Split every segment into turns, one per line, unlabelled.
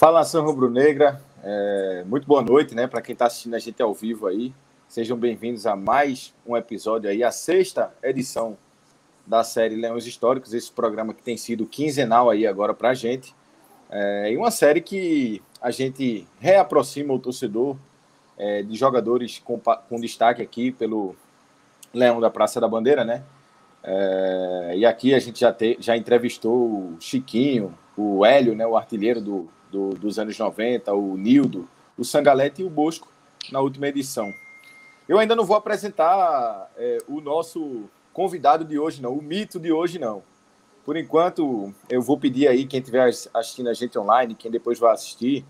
Fala nação rubro-negra, é, muito boa noite, né? Para quem está assistindo a gente ao vivo aí, sejam bem-vindos a mais um episódio aí, a sexta edição da série Leões Históricos, esse programa que tem sido quinzenal aí agora para a gente, é, e uma série que a gente reaproxima o torcedor é, de jogadores com, com, destaque aqui pelo Leão da Praça da Bandeira, né? É, e aqui a gente já, te, já entrevistou o Chiquinho, o Hélio, né, o artilheiro do, do, dos anos 90, o Nildo, o Sangalete e o Bosco na última edição. Eu ainda não vou apresentar é, o nosso convidado de hoje, não, o mito de hoje, não. Por enquanto, eu vou pedir aí, quem estiver assistindo a gente online, quem depois vai assistir,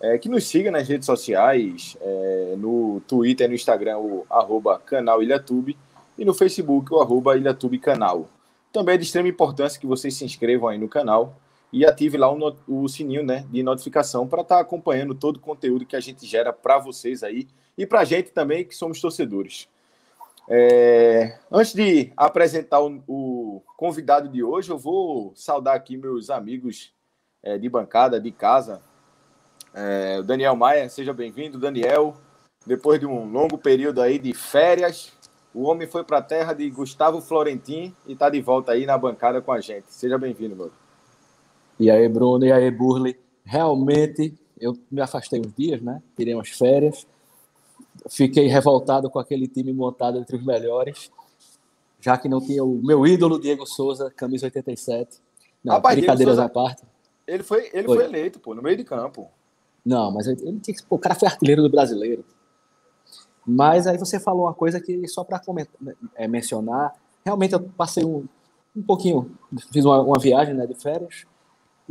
é, que nos siga nas redes sociais, é, no Twitter, no Instagram, o arroba canal Ilhatube, e no Facebook, o arroba Ilhatube Canal. Também é de extrema importância que vocês se inscrevam aí no canal e ative lá o, o sininho né, de notificação para estar tá acompanhando todo o conteúdo que a gente gera para vocês aí e para a gente também, que somos torcedores. É, antes de apresentar o, o, convidado de hoje, eu vou saudar aqui meus amigos é, de bancada, de casa. É, o Daniel Maia, seja bem-vindo, Daniel. Depois de um longo período aí de férias, o homem foi para a terra de Gustavo Florentin e está de volta aí na bancada com a gente. Seja bem-vindo, meu.
E aí, Bruno, e aí, Burley. Realmente, eu me afastei uns dias, né? Tirei umas férias. Fiquei revoltado com aquele time montado entre os melhores, já que não tinha o meu ídolo, Diego Souza, camisa 87. Não, Rapaz, brincadeiras Souza, à parte.
Ele, foi, ele foi. foi. eleito, pô, no meio de campo.
Não, mas ele, tinha que. Pô, o cara foi artilheiro do brasileiro. Mas aí você falou uma coisa que, só para é, mencionar, realmente eu passei um, um pouquinho, fiz uma, uma viagem né, de férias,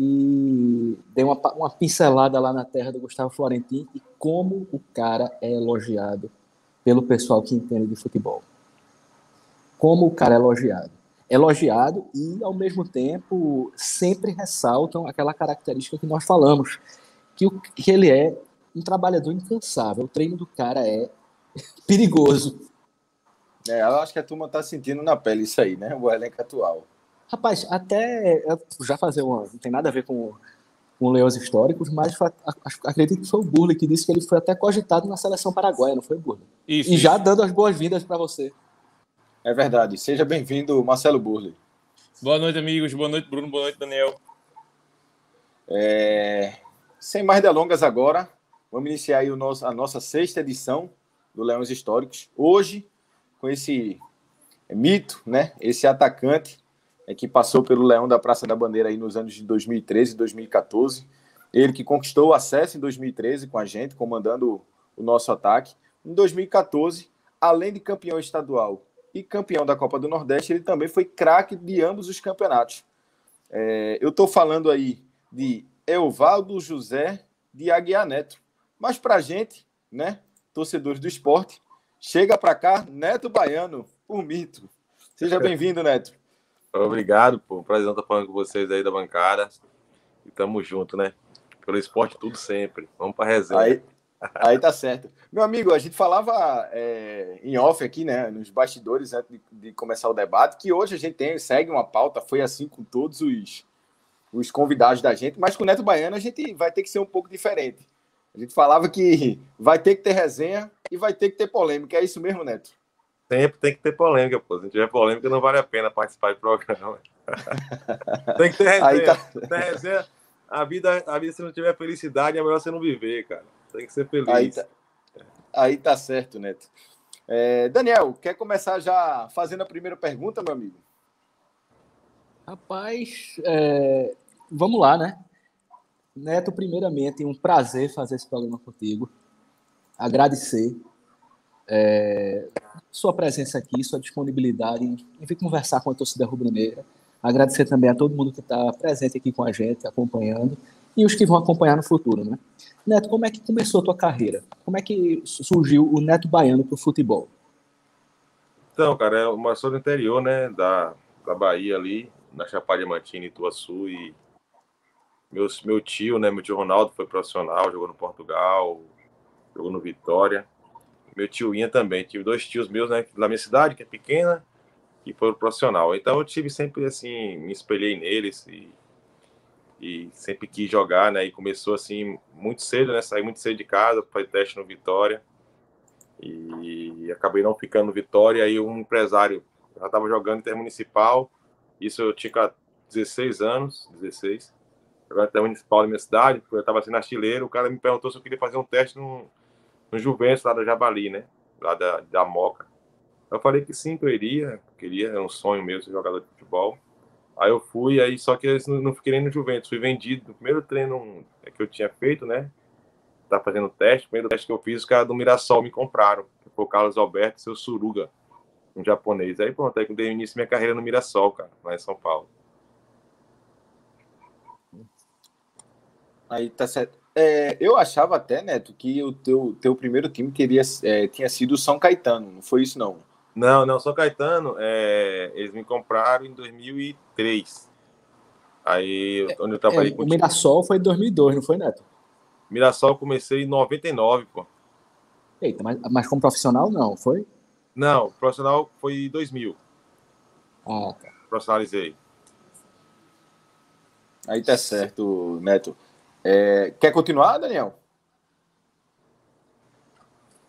e dei uma, uma pincelada lá na terra do Gustavo Florentin e como o cara é elogiado pelo pessoal que entende de futebol. Como o cara é elogiado. Elogiado e, ao mesmo tempo, sempre ressaltam aquela característica que nós falamos, que, o, que ele é um trabalhador incansável. O treino do cara é perigoso.
É, eu acho que a turma está sentindo na pele isso aí, né? O elenco atual.
Rapaz, até já fazer uma. Não tem nada a ver com, com leões históricos, mas foi, acredito que foi o Burley que disse que ele foi até cogitado na seleção paraguaia, não foi, Burley? Isso. E já dando as boas-vindas para você.
É verdade. Seja bem-vindo, Marcelo Burley.
Boa noite, amigos. Boa noite, Bruno. Boa noite, Daniel.
É... Sem mais delongas agora, vamos iniciar aí o nosso, a nossa sexta edição do Leões Históricos. Hoje, com esse mito, né? Esse atacante é, que passou pelo Leão da Praça da Bandeira aí nos anos de 2013 e 2014. Ele que conquistou o acesso em 2013 com a gente, comandando o nosso ataque. Em 2014, além de campeão estadual e campeão da Copa do Nordeste, ele também foi craque de ambos os campeonatos. É, eu estou falando aí de Evaldo José de Aguiar Neto. Mas para a gente, né, torcedores do esporte, chega para cá Neto Baiano, o mito. Seja bem-vindo, Neto.
Obrigado, pô. Prazer estar falando com vocês aí da bancada. E tamo junto, né? Pelo esporte, tudo sempre. Vamos pra resenha.
Aí, aí tá certo. Meu amigo, a gente falava é, em off aqui, né? Nos bastidores, antes de, de, começar o debate, que hoje a gente tem, segue uma pauta, foi assim com todos os, os convidados da gente, mas com o Neto Baiano a gente vai ter que ser um pouco diferente. A gente falava que vai ter que ter resenha e vai ter que ter polêmica. É isso mesmo, Neto?
Sempre tem que ter polêmica, pô. Se não tiver polêmica, não vale a pena participar do programa. tem que ter resenha. Aí tá... Ter resenha. A vida, a vida, se não tiver felicidade, é melhor você não viver, cara. Tem que ser feliz.
Aí tá, aí tá certo, Neto. É, Daniel, quer começar já fazendo a primeira pergunta, meu amigo?
Rapaz, é, vamos lá, né? Neto, primeiramente, um prazer fazer esse programa contigo. Agradecer é, sua presença aqui, sua disponibilidade em, vir conversar com a torcida rubro-negra. Agradecer também a todo mundo que está presente aqui com a gente, acompanhando, e os que vão acompanhar no futuro, né? Neto, como é que começou a tua carreira? Como é que surgiu o Neto Baiano para o futebol?
Então, cara, é uma sou do interior, né, da, da Bahia ali, na Chapada Diamantina, Ituaçu, e meu, meu tio, né, meu tio Ronaldo foi profissional, jogou no Portugal, jogou no Vitória, meu tio Inha também. Tive dois tios meus, né, da minha cidade, que é pequena, que foram profissional. Então eu tive sempre assim, me espelhei neles e, e sempre quis jogar, né? E começou assim muito cedo, né? Saí muito cedo de casa, fazer teste no Vitória e acabei não ficando no Vitória. Aí um empresário já estava jogando intermunicipal, isso eu tinha 16 anos, 16, jogando intermunicipal na minha cidade, eu estava sendo artilheiro. O cara me perguntou se eu queria fazer um teste no, no Juventus lá da Jabali, né? Lá da, da Moca. Eu falei que sim, que eu iria, queria, era um sonho mesmo ser jogador de futebol. Aí eu fui, aí só que eu não fiquei nem no Juventus, fui vendido no primeiro treino que eu tinha feito, né? Tá fazendo teste, o primeiro teste que eu fiz, os caras do Mirassol me compraram, que foi o Carlos Alberto e seu Suruga, um japonês. Aí pronto, aí eu dei início minha carreira no Mirassol, cara, lá em São Paulo.
Aí tá certo. É, eu achava até, Neto, que o teu, teu primeiro time teria, é, tinha sido o São Caetano, não foi isso não?
Não, não, São Caetano, é, eles me compraram em 2003. Aí, onde eu trabalhei
é, com o Mirassol foi em 2002, não foi, Neto?
Mirassol comecei em 99, pô.
Eita, mas, mas como profissional não, foi?
Não, profissional foi em 2000.
Ah, tá.
Profissionalizei.
Aí tá certo, Neto. É, quer continuar, Daniel?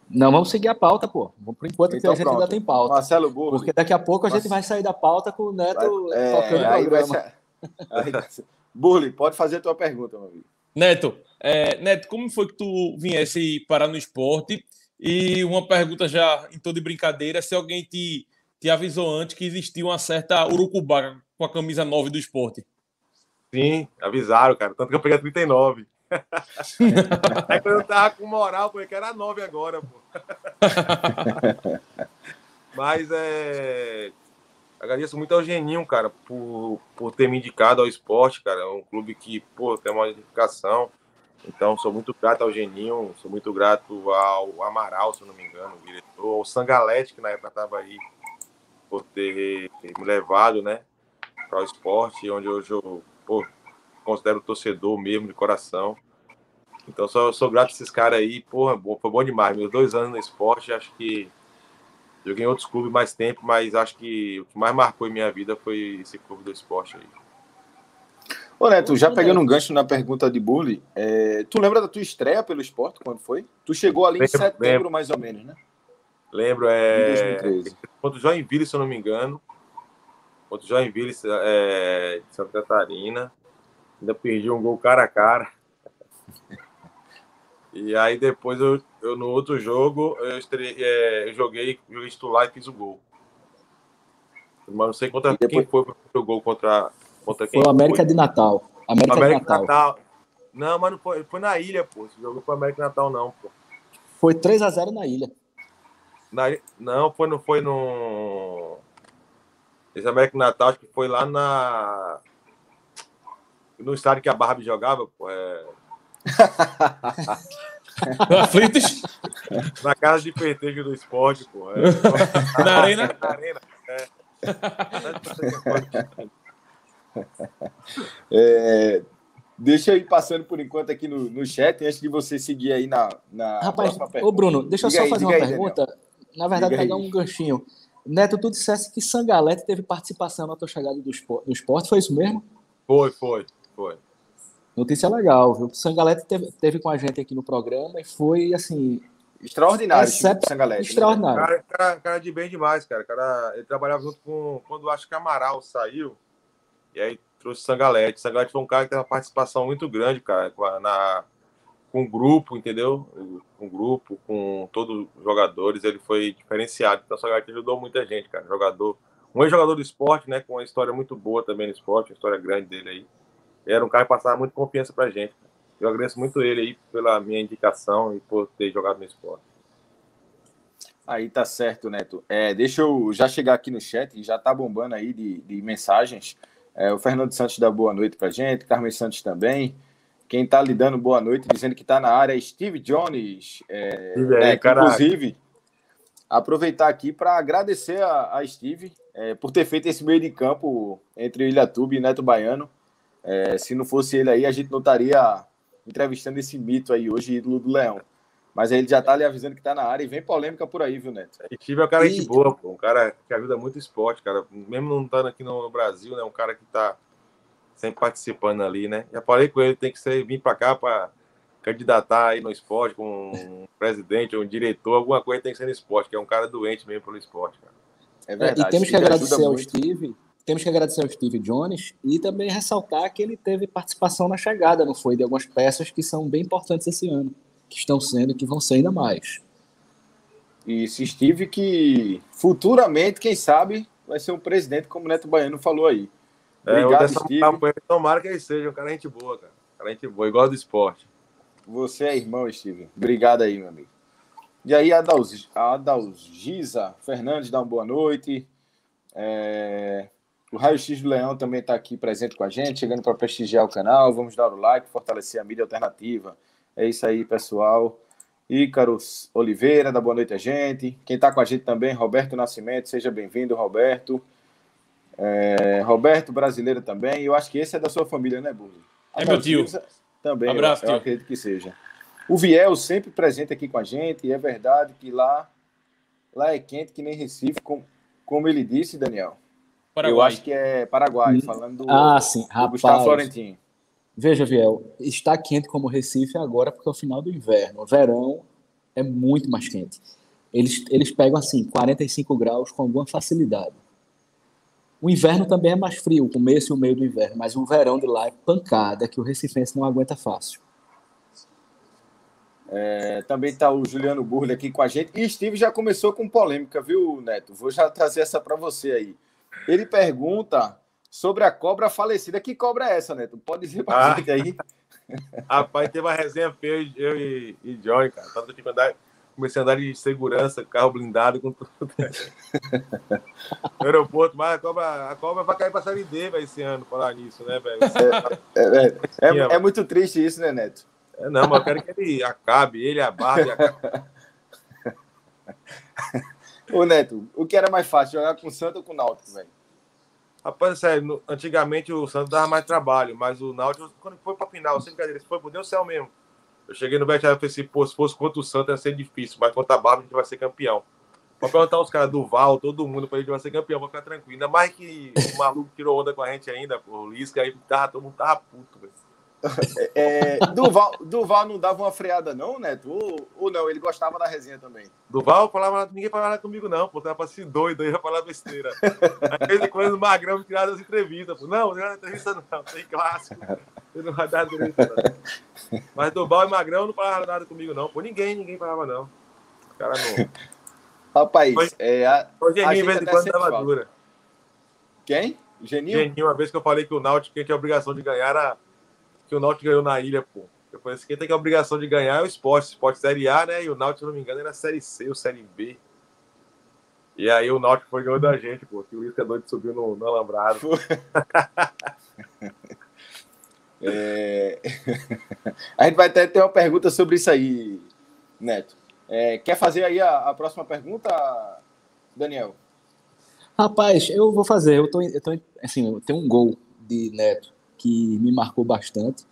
Não, vamos seguir a pauta, pô. Por enquanto então, a gente pronto. ainda tem pauta.
Marcelo Burro.
Porque daqui a pouco a gente vai sair da pauta com o Neto vai, é, tocando o programa.
Ser... Burli, pode fazer a tua pergunta, meu amigo.
Neto, é, Neto, como foi que tu viesse parar no esporte? E uma pergunta já em toda brincadeira, se alguém te, te avisou antes que existia uma certa urucubaca com a camisa 9 do esporte.
Sim, avisaram, cara. Tanto que eu peguei a 39. é quando eu tava com moral, porque era 9 agora, pô. Mas é. Agradeço muito ao Geninho, cara, por, por ter me indicado ao esporte, cara. É um clube que, pô, tem uma identificação. Então, sou muito grato ao Geninho, sou muito grato ao Amaral, se eu não me engano, o diretor, ao Sangalete, que na época estava aí, por ter me levado, né, para o esporte, onde hoje eu pô, considero torcedor mesmo, de coração. Então, sou, sou grato a esses caras aí. Porra, bom, foi bom demais. Meus dois anos no esporte, acho que joguei em outros clubes mais tempo, mas acho que o que mais marcou em minha vida foi esse clube do esporte aí.
Ô Neto, já pegando um gancho na pergunta de Bully, é, tu lembra da tua estreia pelo esporte, quando foi? Tu chegou ali lembro, em setembro, lembro. mais ou menos, né?
Lembro, é. 2013. Contra o Joinville, se eu não me engano. Contra o Joinville, é, de Santa Catarina. Ainda perdi um gol cara a cara. E aí depois eu, eu no outro jogo eu, estre... é, eu joguei, joguei titular e fiz o gol. Mas não sei contra depois... quem foi o gol contra, contra quem.
Foi o América foi. de Natal. América, América de Natal. Natal.
Não, mas não foi, foi na ilha, pô. Esse jogo foi América de Natal, não, pô.
Foi 3x0 na ilha.
Na, não, foi, não foi no. Esse América Natal, acho que foi lá na. No estádio que a Barbie jogava, pô. É...
Aflitos?
Na casa de festejo do esporte, pô. É.
Na arena? Na arena, é.
é. Deixa eu ir passando por enquanto aqui no, no chat, antes de você seguir aí na, na
Rapaz, ô Bruno, deixa eu só aí, fazer uma aí, pergunta. Daniel. Na verdade, vai dar um ganchinho. Neto, tu dissesse que Sangalete teve participação na tua chegada do esporte, do esporte, foi isso mesmo?
Foi, foi, foi.
Notícia legal, viu? O Sangalete teve, teve com a gente aqui no programa e foi, assim...
Extraordinário, excep... Sangalete.
Né? Extraordinário.
Cara, cara, cara, de bem demais, cara. cara. Ele trabalhava junto com... Quando acho que Amaral saiu, e aí trouxe Sangalete. Sangalete foi um cara que teve uma participação muito grande, cara, na, com o grupo, entendeu? Com o grupo, com todos os jogadores, ele foi diferenciado. Então, o Sangalete ajudou muita gente, cara. Jogador... Um ex-jogador do esporte, né? Com uma história muito boa também no esporte, uma história grande dele aí era um cara que passava muito confiança pra gente. Eu agradeço muito ele aí pela minha indicação e por ter jogado no esporte.
Aí tá certo, Neto. É, deixa eu já chegar aqui no chat, já tá bombando aí de, de mensagens. É, o Fernando Santos dá boa noite pra gente, Carmen Santos também. Quem tá lhe dando boa noite, dizendo que tá na área é Steve Jones. É, né, inclusive, aproveitar aqui para agradecer a, a Steve é, por ter feito esse meio de campo entre o Ilhatuba e Neto Baiano. É, se não fosse ele aí, a gente não estaria entrevistando esse mito aí hoje, ídolo do Leão. Mas ele já tá ali avisando que tá na área e vem polêmica por aí, viu, Neto?
E tive é um cara e... de boa, pô. Um cara que ajuda muito o esporte, cara. Mesmo não estando aqui no Brasil, né? Um cara que tá sempre participando ali, né? Já falei com ele, tem que ser, vir para cá para candidatar aí no esporte com um presidente ou um diretor, alguma coisa tem que ser no esporte, que é um cara doente mesmo pelo esporte, cara.
É verdade. E temos que agradecer ao Steve, temos que agradecer ao Steve Jones e também ressaltar que ele teve participação na chegada, não foi? De algumas peças que são bem importantes esse ano, que estão sendo e que vão ser ainda mais.
E se Steve que futuramente, quem sabe, vai ser um presidente, como o Neto Baiano falou aí.
É, Obrigado, Steve. Campanha, tomara que ele seja um cara gente boa, cara. Cara gente boa, igual do esporte.
Você é irmão, Steve. Obrigado aí, meu amigo. E aí, Adalgisa Fernandes, dá uma boa noite. É... O Raio X do Leão também está aqui presente com a gente, chegando para prestigiar o canal. Vamos dar o like, fortalecer a mídia alternativa. É isso aí, pessoal. Ícaros Oliveira, dá boa noite a gente. Quem está com a gente também, Roberto Nascimento, seja bem-vindo, Roberto. É... Roberto, brasileiro também. Eu acho que esse é da sua família, né, Burro?
É meu tio.
Também, Abraço, eu, eu acredito que seja. O Viel sempre presente aqui com a gente, e é verdade que lá, lá é quente que nem Recife, como, como ele disse, Daniel. Paraguai. Eu acho que é Paraguai, falando do,
ah, sim, rapaz.
Gustavo Florentino.
Veja, Viel, está quente como Recife agora porque é o final do inverno. O verão é muito mais quente. Eles, eles pegam assim 45 graus com alguma facilidade. O inverno também é mais frio, o começo e o meio do inverno, mas o verão de lá é pancada que o recifense não aguenta fácil.
É, também está o Juliano Burle aqui com a gente. E Steve já começou com polêmica, viu, Neto? Vou já trazer essa para você aí. Ele pergunta sobre a cobra falecida. Que cobra é essa, Neto? Pode dizer para ah. gente aí.
Rapaz, teve uma resenha feia, eu e, e Johnny, cara. Tanto tipo andar, comecei a andar de segurança, carro blindado, com tudo. no aeroporto, mas a cobra, a cobra vai cair para a série D véio, esse ano, falar nisso, né, velho?
É, é, é, é, é muito triste isso, né, Neto?
É, não, mas eu quero que ele acabe, ele, a. Acabe.
Ô, Neto, o que era mais fácil, jogar com o Santos ou com o Náutico, velho?
Rapaz, sério, antigamente o Santos dava mais trabalho, mas o Náutico, quando foi pra final, sem brincadeira, foi por Deus céu mesmo. Eu cheguei no Betis e falei assim, pô, se fosse contra o Santos ia ser difícil, mas contra a Barbie a gente vai ser campeão. Pra perguntar os caras do Val, todo mundo, pra gente vai ser campeão, vai ficar tranquilo. Ainda mais que o maluco tirou onda com a gente ainda, pô, o Lisca aí tava, todo mundo tava puto, velho.
É, Duval, Duval não dava uma freada, não, Neto? Ou, ou não? Ele gostava da resenha também.
Duval falava, ninguém falava comigo, não, pô. Tava assim doido, aí ia falar besteira. Às vezes, quando o Magrão tirava as entrevistas, pô. Não, não é entrevista, não, tem clássico. Eu não vai dar entrevista, não. Mas Duval e Magrão não falavam nada comigo, não. Pô, ninguém, ninguém falava, não. O cara não.
Rapaz, Hoje,
é, a, hoje a gente, vez em quando dava dura.
Quem?
Geninho? Geninho, uma vez que eu falei que o Náutico tinha a obrigação de ganhar era que o Náutico ganhou na ilha, pô. Eu falei assim, quem tem a obrigação de ganhar é o esporte. Esporte Série A, né? E o Náutico, se não me engano, era Série C ou Série B. E aí o Náutico foi ganhando da gente, pô. Que o Luiz é doido subiu no, no alambrado.
é... a gente vai até ter uma pergunta sobre isso aí, Neto. É, quer fazer aí a, a, próxima pergunta, Daniel?
Rapaz, eu vou fazer. Eu tô, eu tô assim, eu tenho um gol de Neto que me marcou bastante,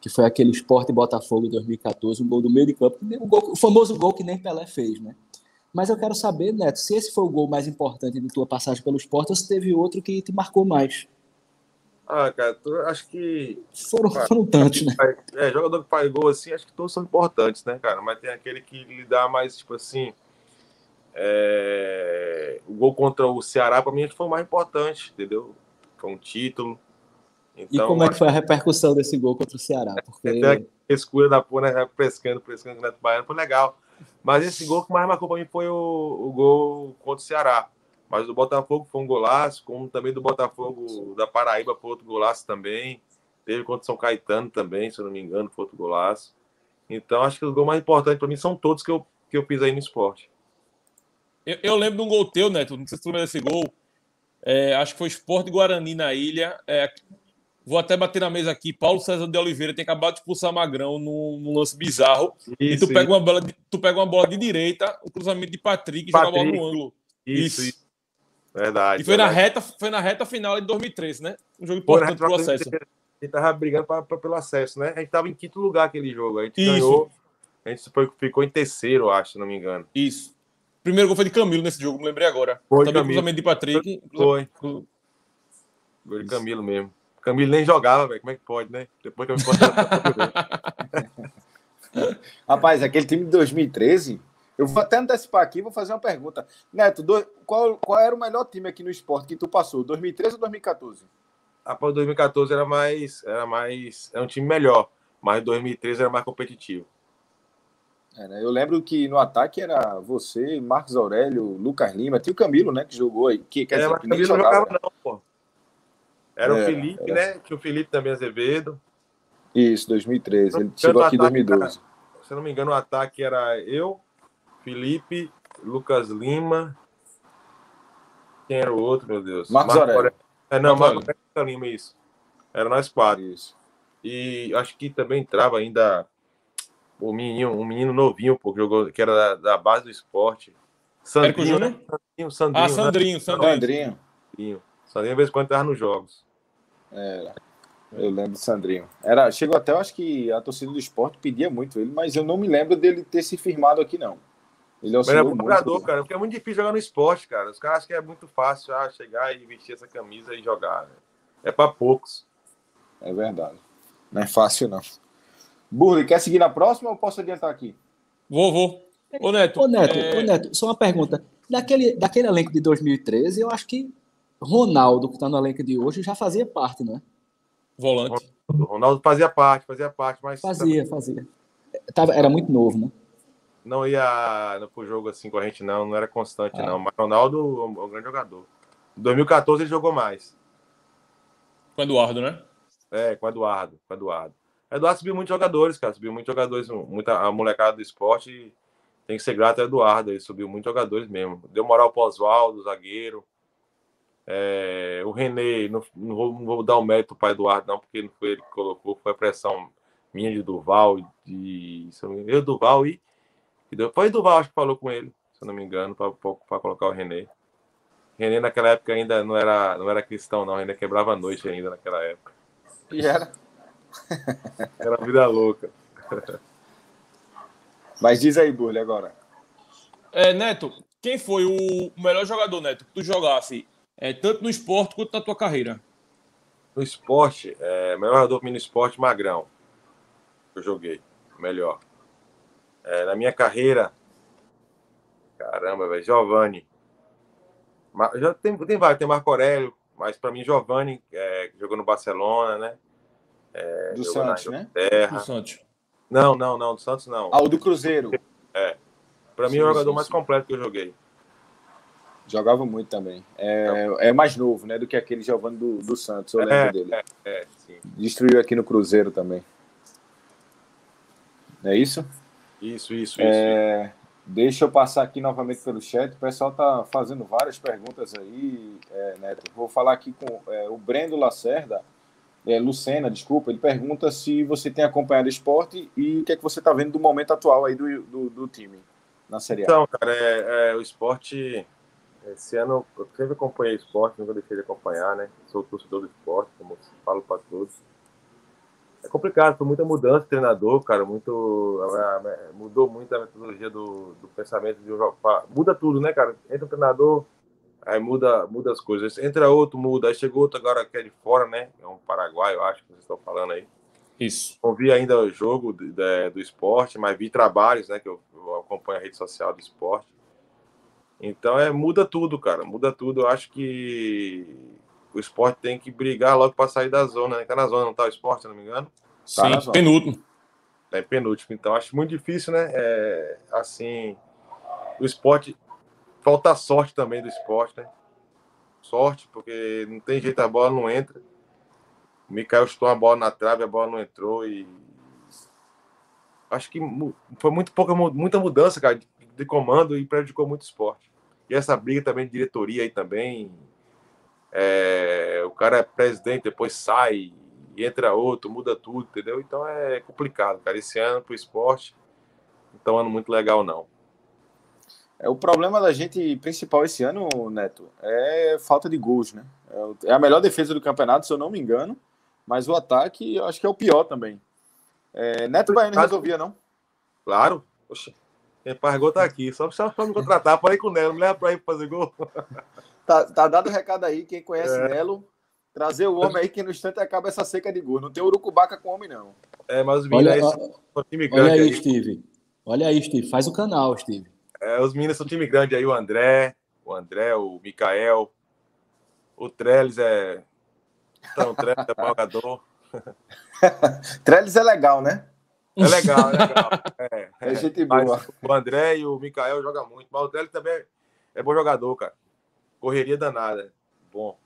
que foi aquele Esporte Botafogo 2014, um gol do meio de campo, o, gol, o famoso gol que nem Pelé fez, né? Mas eu quero saber, Neto, se esse foi o gol mais importante de tua passagem pelo esporte ou se teve outro que te marcou mais.
Ah, cara, acho que.
Foram, foram tantos, né?
É, jogador que faz gol assim, acho que todos são importantes, né, cara? Mas tem aquele que lhe dá mais, tipo assim. É... O gol contra o Ceará, para mim, foi o mais importante, entendeu? Foi um título.
Então, e como é que foi a repercussão desse gol contra o Ceará?
Porque... Até a escura da porra, né? Pescando, pescando com o Neto Baiano, foi legal. Mas esse gol que mais marcou para mim foi o, o gol contra o Ceará. Mas do Botafogo foi um golaço, como também do Botafogo da Paraíba foi outro golaço também. Teve contra o São Caetano também, se eu não me engano, foi outro golaço. Então acho que os gols mais importantes para mim são todos que eu, que eu fiz aí no esporte.
Eu, eu lembro de um gol teu, Neto, não sei se tu lembra desse gol. É, acho que foi Esporte Guarani na ilha. É, Vou até bater na mesa aqui. Paulo César de Oliveira tem acabado de expulsar Magrão num, num lance bizarro. Isso, e tu pega, uma bola de, tu pega uma bola de direita, o cruzamento de Patrick, e joga a bola no ângulo.
Isso, isso. Verdade.
E foi
verdade.
na, reta, foi na reta final de 2013, né? Um jogo importante pro acesso.
A gente tava brigando pra, pra, pelo acesso, né? A gente tava em quinto lugar aquele jogo. A gente isso. ganhou. A gente foi, ficou em terceiro, acho, se não me engano.
Isso. Primeiro gol foi de Camilo nesse jogo, me lembrei agora.
Foi
Também Camilo. cruzamento de Patrick.
Foi. Gol de Camilo mesmo. Camilo nem jogava, velho. Como é que pode, né? Depois que eu me
Rapaz, aquele time de 2013, eu vou até antecipar aqui, vou fazer uma pergunta. Neto, do, qual, qual era o melhor time aqui no esporte que tu passou? 2013 ou 2014?
Rapaz, 2014 era mais. Era mais. Era um time melhor. Mas 2013 era mais competitivo.
Era, eu lembro que no ataque era você, Marcos Aurélio, Lucas Lima, tinha o Camilo, né, que jogou aí. Que, quer
é,
dizer, que
Camilo
nem jogava,
não, pô. Era
É,
o Felipe,
era.
né? Tinha o Felipe também Azevedo.
Isso, 2013. Ele chegou aqui em
ataque,
2012.
Se eu não me engano, o ataque era eu, Felipe, Lucas Lima. Quem era o outro, meu Deus?
Marcos Aurélio.
É, não,
Marcos Aurélio.
Aurélio Lima, isso. Era nós quatro.
Isso.
E acho que também entrava ainda o menino, um menino novinho, pô, que jogou, que era da, da base do esporte. Sandrinho, né? Sandrinho, Sandrinho,
Ah, Sandrinho, Sandrinho.
Sandrinho.
Sandrinho. Sandrinho, de vez em quando, estava nos jogos.
Era. Eu lembro do Sandrinho. Era, chegou até, eu acho que a torcida do esporte pedia muito ele, mas eu não me lembro dele ter se firmado aqui, não. Ele
Mas bom
muito.
jogador, cara, porque é muito difícil jogar no esporte, cara. Os caras acham que é muito fácil ah, chegar e vestir essa camisa e jogar. né? É para poucos.
É verdade. Não é fácil, não. Burri, quer seguir na próxima ou posso adiantar aqui?
Vou, vou. Ô, Neto.
Ô Neto,
é,
ô Neto, só uma pergunta. Daquele, daquele elenco de 2013, eu acho que Ronaldo, que está no elenco de hoje, já fazia parte, né?
Volante.
O Ronaldo fazia parte, fazia parte, mas
Fazia, fazia. Tava, era muito novo, né?
não ia no- pro jogo assim com a gente, não. Não era constante,
Ah.
não. Mas Ronaldo é um, é um grande jogador. Em 2014 ele jogou mais.
Com o Eduardo, né?
É, com o Eduardo, com o Eduardo. O Eduardo subiu muitos jogadores, cara. Subiu muitos jogadores, muita, a molecada do esporte tem que ser grato ao Eduardo. Ele subiu muitos jogadores mesmo. Deu moral pro Oswaldo, zagueiro. É, o René, não, não, vou, não vou dar o mérito para Eduardo, não, porque não foi ele que colocou, foi a pressão minha de Duval, de. Se eu, não me engano, Duval e. e deu- Foi Duval, acho que falou com ele, se eu não me engano, para colocar o René. René naquela época ainda não era, não era cristão, não. René quebrava a noite ainda naquela época.
E era.
Era vida louca.
Mas diz aí, Burli, agora.
É, Neto, quem foi o melhor jogador, Neto, que tu jogasse é, tanto no esporte quanto na tua carreira?
No esporte, é, melhor jogador no esporte, Magrão. Eu joguei. Melhor. É, na minha carreira. Caramba, velho. Giovanni. Já tem, tem vários, tem Marco Aurélio, mas para mim, Giovanni, é, que jogou no Barcelona, né?
Do
jogou na
Santos, né?
Do. Santos.
Não, não, não, do Santos não.
Ah, o do Cruzeiro.
Para mim,
sim,
é o jogador
sim,
mais
sim.
completo que eu joguei.
Jogava muito também. É, é mais novo, né? Do que aquele Giovanni do, do Santos, eu lembro
É,
dele.
É, sim.
Destruiu aqui no Cruzeiro também. É isso?
Isso, isso, isso.
É, deixa eu passar aqui novamente pelo chat. O pessoal tá fazendo várias perguntas aí, é, Neto. Vou falar aqui com é, o Brendo Lacerda, é, Lucena, desculpa. Ele pergunta se você tem acompanhado o esporte e o que é que você está vendo do momento atual aí do, do, do time na Série A.
Então, cara, é, é, o esporte. Esse ano eu sempre acompanhei esporte, nunca deixei de acompanhar, né? Sou torcedor do esporte, como falo para todos. É complicado, foi muita mudança de treinador, cara. Muito, a- a- mudou muito a metodologia do, do pensamento de um jogo. Muda tudo, né, cara? Entra um treinador, aí muda, muda as coisas. Entra outro, muda. Aí chegou outro agora que é de fora, né? É um paraguaio, eu acho que vocês estão falando aí.
Isso.
Não vi ainda o jogo do, da- do esporte, mas vi trabalhos, né? Que eu, eu acompanho a rede social do esporte. Então é muda tudo, cara. Muda tudo. Eu acho que o esporte tem que brigar logo para sair da zona, né? Tá na zona, não tá o esporte, se não me engano.
Tá
Sim, penúltimo.
É penúltimo. Então acho muito difícil, né? É, assim, o esporte. Falta sorte também do esporte, né? Sorte, porque não tem jeito, a bola não entra. O Mikael chutou a bola na trave, a bola não entrou e. Acho que foi muito pouca, mu- muita mudança, cara, de, de comando e prejudicou muito o esporte. E essa briga também de diretoria aí também. é, o cara é presidente, depois sai, entra outro, muda tudo, entendeu? Então é complicado, cara. Esse ano pro esporte não tá um ano muito legal, não.
É, o problema da gente principal esse ano, Neto, é falta de gols, né? É É a melhor defesa do campeonato, se eu não me engano, mas o ataque eu acho que é o pior também. É, Neto Baiano resolvia, não?
Claro. Oxe, quem faz gol tá aqui. Só, só pra me contratar, pode ir com o Nelo, me leva pra ir fazer gol.
Tá, tá dado o recado aí, quem conhece
É.
Nelo, Trazer o homem aí que no instante acaba essa seca de gol. Não tem urucubaca com homem, não.
É, mas os meninos
Olha,
aí são time grande.
olha aí,
aí.
Steve. Olha aí, Steve. Faz o canal, Steve.
É, os meninos são time grande aí, o André, o André, o Mikael, o Trellis é. Então, o Trellis é jogador.
Trellis é legal, né?
É legal, é legal. É,
É gente
Mas
boa.
o André e o Mikael jogam muito, mas o Trellis também é- é bom jogador, cara. Correria danada. Bom.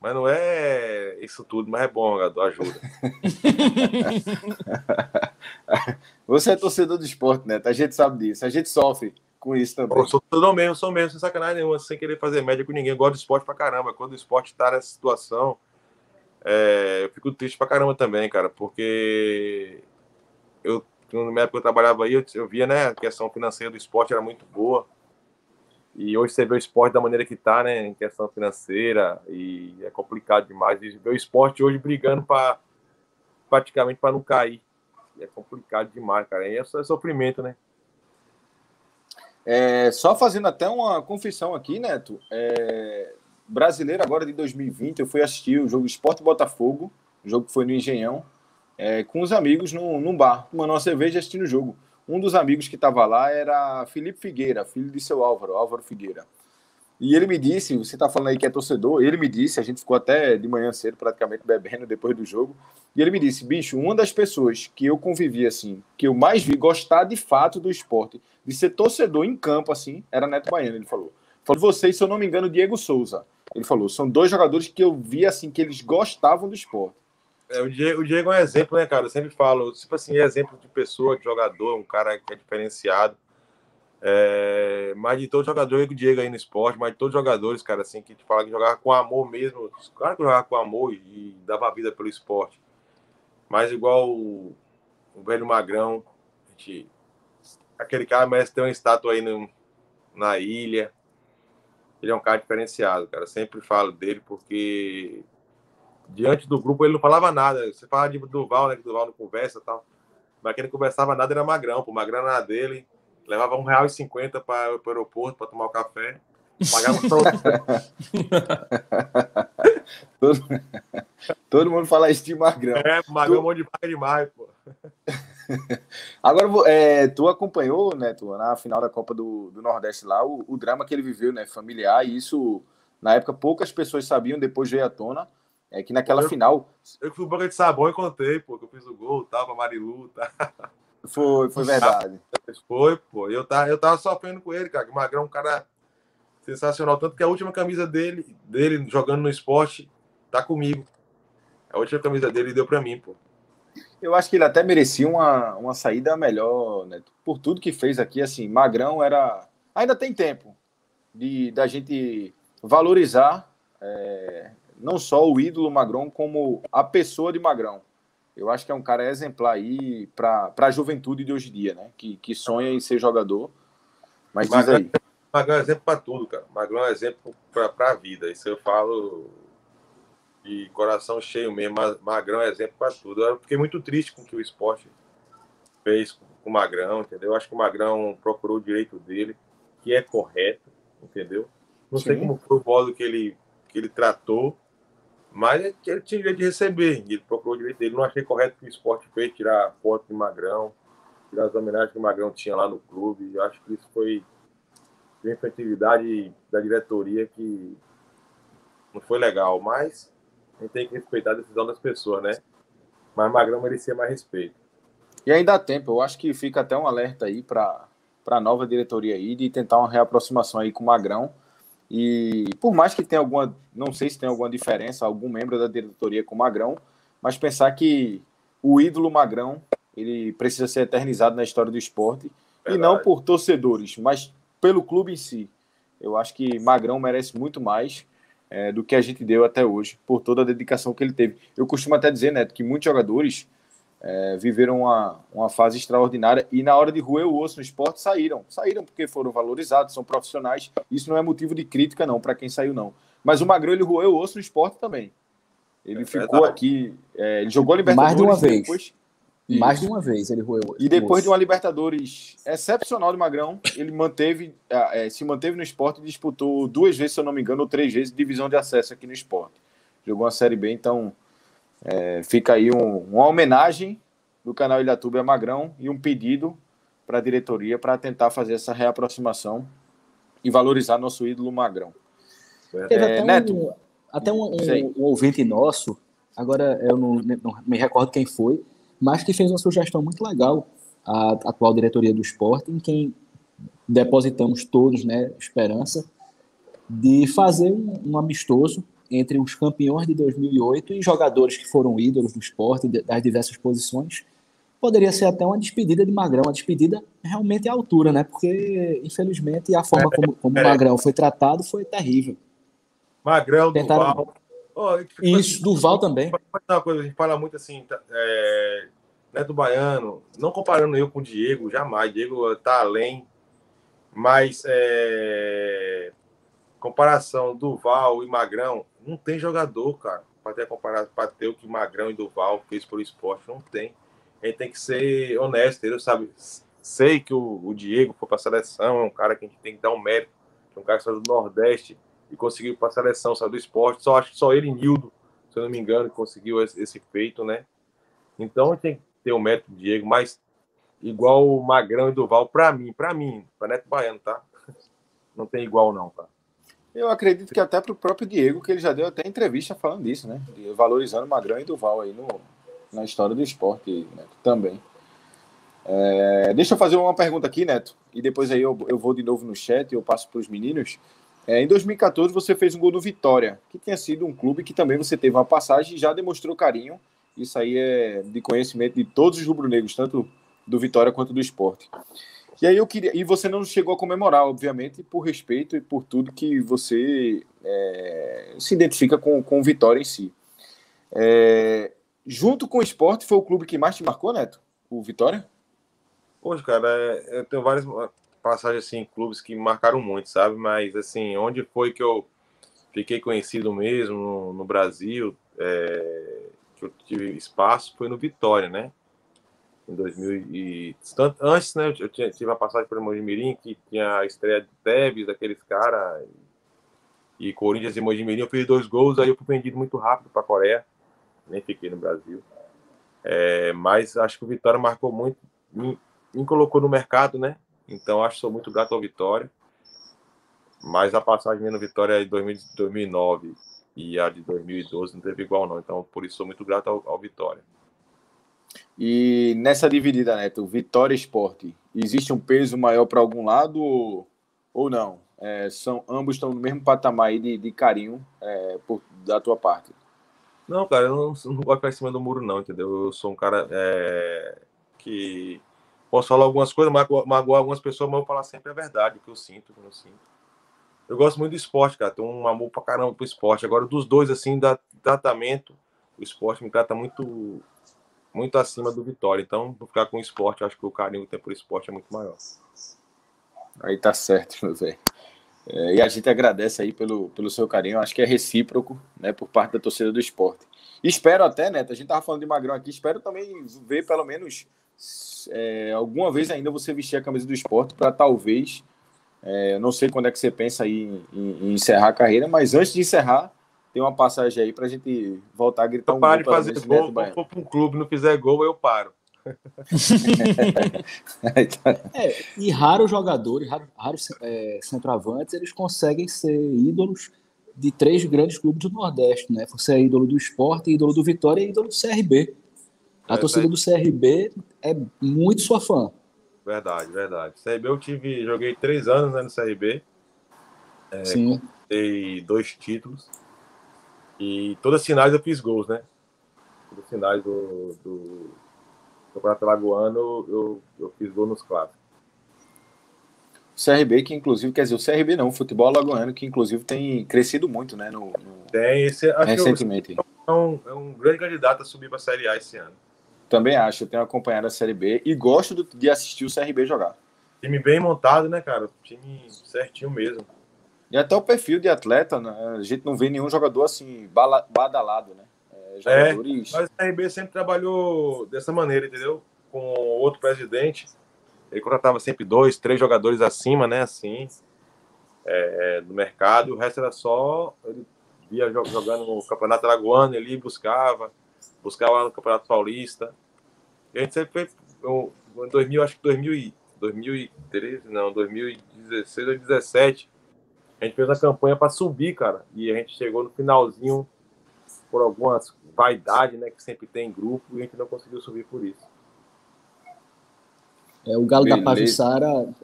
Mas não é isso tudo, mas é bom jogador, ajuda.
Você é torcedor do esporte, né? A gente sabe disso. A gente sofre com isso também.
Eu sou tudo mesmo, sou mesmo, sem sacanagem nenhuma, sem querer fazer média com ninguém. Eu gosto do esporte pra caramba. Quando o esporte tá nessa situação, é, eu fico triste pra caramba também, cara, porque eu, na época eu trabalhava aí, eu, via, né, a questão financeira do esporte era muito boa. E hoje você vê o esporte da maneira que tá, né, em questão financeira, e é complicado demais. E ver o esporte hoje brigando para praticamente para não cair. É complicado demais, cara. E é só sofrimento, né?
É, só fazendo até uma confissão aqui, Neto. É, brasileiro agora de 2020, eu fui assistir o jogo Esporte Botafogo, jogo que foi no Engenhão, é, com os amigos num, num bar, tomando uma cerveja assistindo o jogo. Um dos amigos que estava lá era Felipe Figueira, filho de seu Álvaro, Álvaro Figueira. E ele me disse, você está falando aí que é torcedor, ele me disse, a gente ficou até de manhã cedo praticamente bebendo depois do jogo, e ele me disse, bicho, uma das pessoas que eu convivi assim, que eu mais vi gostar de fato do esporte, de ser torcedor em campo assim, era Neto Baiano, ele falou. Falou vocês, se eu não me engano, Diego Souza. Ele falou, são dois jogadores que eu vi assim que eles gostavam do esporte.
É, o, Diego, o Diego é um exemplo, né, cara? Eu sempre falo, tipo assim, é exemplo de pessoa, de jogador, um cara que é diferenciado. É, mas de todo jogador, o Diego aí no esporte, mas de todos os jogadores, cara, assim, que te fala que jogava com amor mesmo, claro que jogava com amor e, dava vida pelo esporte. Mas igual o, o velho Magrão, gente, aquele cara merece ter uma estátua aí no, na ilha. Ele é um cara diferenciado, cara. Eu sempre falo dele porque diante do grupo ele não falava nada. Você fala de Duval, né? Que Duval não conversa e tal. Mas quem não conversava nada era Magrão. O Magrão era dele. Levava um real e cinquenta para o aeroporto para tomar o café. Pagava todo.
todo, todo mundo fala isso de Magrão.
É, o Magrão tu... é um monte de paga demais, pô.
Agora, é, tu acompanhou, né, tu, na final da Copa do, do Nordeste lá, o, o, drama que ele viveu, né, familiar, e isso, na época, poucas pessoas sabiam, depois veio à tona, é que naquela
eu,
final...
Eu fui banca de sabão e contei, pô, que eu fiz o gol, tal, pra Marilu, tá.
Foi, foi verdade.
Foi, pô, eu tava, eu tava sofrendo com ele, cara, que o Magrão é um cara sensacional, tanto que a última camisa dele, dele jogando no esporte, tá comigo. A última camisa dele deu pra mim, pô.
Eu acho que ele até merecia uma, uma saída melhor, né? Por tudo que fez aqui, assim, Magrão era. Ainda tem tempo de da gente valorizar é, não só o ídolo Magrão, como a pessoa de Magrão. Eu acho que é um cara exemplar aí para a juventude de hoje em dia, né? Que, que sonha em ser jogador. Mas
Magrão,
diz aí.
Magrão é exemplo para tudo, cara. Magrão é exemplo para a vida. Isso eu falo de coração cheio mesmo. Magrão é exemplo para tudo. Eu fiquei muito triste com o que o esporte fez com o Magrão, entendeu? Eu acho que o Magrão procurou o direito dele, que é correto, entendeu? Não Sim. sei como foi o modo que ele, que ele tratou, mas ele tinha direito de receber. Ele procurou o direito dele. Não achei correto que o esporte fez tirar foto de Magrão, tirar as homenagens que o Magrão tinha lá no clube. Eu acho que isso foi de infantilidade da diretoria que não foi legal, mas a gente tem que respeitar a decisão das pessoas, né? Mas Magrão merecia mais respeito.
E ainda há tempo, eu acho que fica até um alerta aí para a nova diretoria aí de tentar uma reaproximação aí com o Magrão. E por mais que tenha alguma, não sei se tem alguma diferença, algum membro da diretoria com o Magrão, mas pensar que o ídolo Magrão ele precisa ser eternizado na história do esporte Verdade. e não por torcedores, mas pelo clube em si. Eu acho que Magrão merece muito mais é, do que a gente deu até hoje, por toda a dedicação que ele teve. Eu costumo até dizer, Neto, que muitos jogadores é, viveram uma, uma fase extraordinária e na hora de roer o osso no esporte saíram. Saíram porque foram valorizados, são profissionais. Isso não é motivo de crítica, não, para quem saiu, não. Mas o Magrão, ele roeu o osso no esporte também. Ele é ficou aqui, é, ele jogou a Libertadores.
Mais de uma vez.
Depois,
mais de uma vez ele roeu.
E depois de uma Libertadores excepcional de Magrão, ele manteve, é, se manteve no esporte e disputou duas vezes, se eu não me engano, ou três vezes divisão de acesso aqui no esporte. jogou a Série B, então é, fica aí um, uma homenagem do canal Ilhatuba a Magrão e um pedido para a diretoria para tentar fazer essa reaproximação e valorizar nosso ídolo Magrão.
Teve é, até Neto. Um, até um, um, um, ouvinte nosso, agora eu não, não, me recordo quem foi, mas que fez uma sugestão muito legal à atual diretoria do esporte, em quem depositamos todos né, esperança de fazer um, um amistoso entre os campeões de 2008 e jogadores que foram ídolos do esporte das diversas posições poderia ser até uma despedida de Magrão, uma despedida realmente à altura, né? Porque, infelizmente, a forma como, como o Magrão foi tratado foi terrível.
Magrão, Tentaram...
Duval. Oh, Isso, Duval também.
Uma coisa, a gente fala muito assim, tá, é, né, do Baiano, não comparando eu com o Diego, jamais. Diego tá além, mas é, comparação Duval e Magrão, não tem jogador, cara, para ter comparado, para ter o que Magrão e Duval fez pelo esporte, não tem gente tem que ser honesto, ele sabe? Sei que o, o Diego foi para a seleção, é um cara que a gente tem que dar um mérito, é um cara que saiu do Nordeste e conseguiu para a seleção, saiu do esporte. Só acho que só ele e Nildo, se eu não me engano, conseguiu esse, esse feito, né? Então tem que ter o um mérito do Diego, mas igual o Magrão e Duval, para mim, para mim, para Neto Baiano, tá? Não tem igual, não, tá?
Eu acredito que até para o próprio Diego, que ele já deu até entrevista falando disso, né? Valorizando Magrão e Duval aí no, na história do esporte, Neto, também. É, deixa eu fazer uma pergunta aqui, Neto, e depois aí eu, eu vou de novo no chat e eu passo para os meninos. É, em 2014 você fez um gol do Vitória, que tinha sido um clube que também você teve uma passagem e já demonstrou carinho. Isso aí é de conhecimento de todos os rubro-negros, tanto do Vitória quanto do esporte. E aí eu queria. E você não chegou a comemorar, obviamente, por respeito e por tudo que você é, se identifica com, com o Vitória em si. É, junto com o esporte, foi o clube que mais te marcou, Neto? O Vitória?
Poxa, cara, é, eu tenho várias passagens assim, clubes que marcaram muito, sabe? Mas, assim, onde foi que eu fiquei conhecido mesmo no, no Brasil, é, que eu tive espaço, foi no Vitória, né? Em 2000 e... Antes, né, eu tinha, tive a passagem pelo Mojimirim, que tinha a estreia de Tevez, daqueles caras, e Corinthians e Mojimirim, eu fiz dois gols, aí eu fui vendido muito rápido para a Coreia nem fiquei no Brasil. É, mas acho que o Vitória marcou muito, me, me, colocou no mercado, né? Então acho que sou muito grato ao Vitória. Mas a passagem no Vitória é de 2009 e a de 2012 não teve igual, não. Então por isso sou muito grato ao, ao Vitória.
E nessa dividida, Neto, Vitória Esporte, existe um peso maior para algum lado ou, ou não? É, são, ambos estão no mesmo patamar de, de carinho é, por, da tua parte.
Não, cara, eu não, não gosto de ficar em cima do muro, não, entendeu? Eu sou um cara é, que posso falar algumas coisas, magoar algumas pessoas, mas eu vou falar sempre a verdade, o que eu sinto, o que eu sinto. Eu gosto muito do esporte, cara. Tenho um amor pra caramba pro esporte. Agora, dos dois, assim, da tratamento, o esporte me trata muito, muito acima do Vitória. Então, vou ficar com o esporte. Acho que o carinho que tem pro esporte é muito maior.
Aí tá certo, meu velho. É, e a gente agradece aí pelo, pelo seu carinho, acho que é recíproco, né, por parte da torcida do esporte. espero até, Neto, a gente tava falando de Magrão aqui, espero também ver pelo menos é, alguma vez ainda você vestir a camisa do esporte para talvez, é, não sei quando é que você pensa aí em, em, em, encerrar a carreira, mas antes de encerrar, tem uma passagem aí para a gente voltar a gritar
um gol. de fazer gol, se for para um clube não fizer gol, eu paro.
é, e raros jogadores, raros, raros é, centroavantes, eles conseguem ser ídolos de três grandes clubes do Nordeste, né? Você é ídolo do esporte, ídolo do Vitória e ídolo do CRB. A é, torcida do CRB é muito sua fã.
Verdade, verdade. CRB eu tive, joguei três anos né, no CRB. É, Sim. Tem dois títulos. E todas as finais eu fiz gols, né? Todas as finais do, do Campeonato Lagoano, eu, eu fiz gol nos clássicos.
CRB, que inclusive, quer dizer, o CRB não, o futebol alagoano, que inclusive tem crescido muito, né? No, no...
Tem, esse, recentemente. É um, é um grande candidato a subir para a Série A esse ano.
Também acho, eu tenho acompanhado a Série B e gosto do, de assistir o CRB jogar.
Time bem montado, né, cara? Time certinho mesmo.
E até o perfil de atleta, né? a gente não vê nenhum jogador assim, badalado, né?
É, jogadores. É, mas a RB sempre trabalhou dessa maneira, entendeu? Com outro presidente. Ele contratava sempre dois, três jogadores acima, né? Assim, é, no mercado. O resto era só ele via jogando no Campeonato Alagoano, ele buscava, buscava lá no Campeonato Paulista. E a gente sempre fez, em 2000, acho que 2000, 2013, não, 2016 ou 2017, a gente fez a campanha para subir, cara. E a gente chegou no finalzinho por algumas vaidades, né, que sempre tem em grupo, e a gente não conseguiu subir por isso.
É, o Galo Beleza. da Pajussara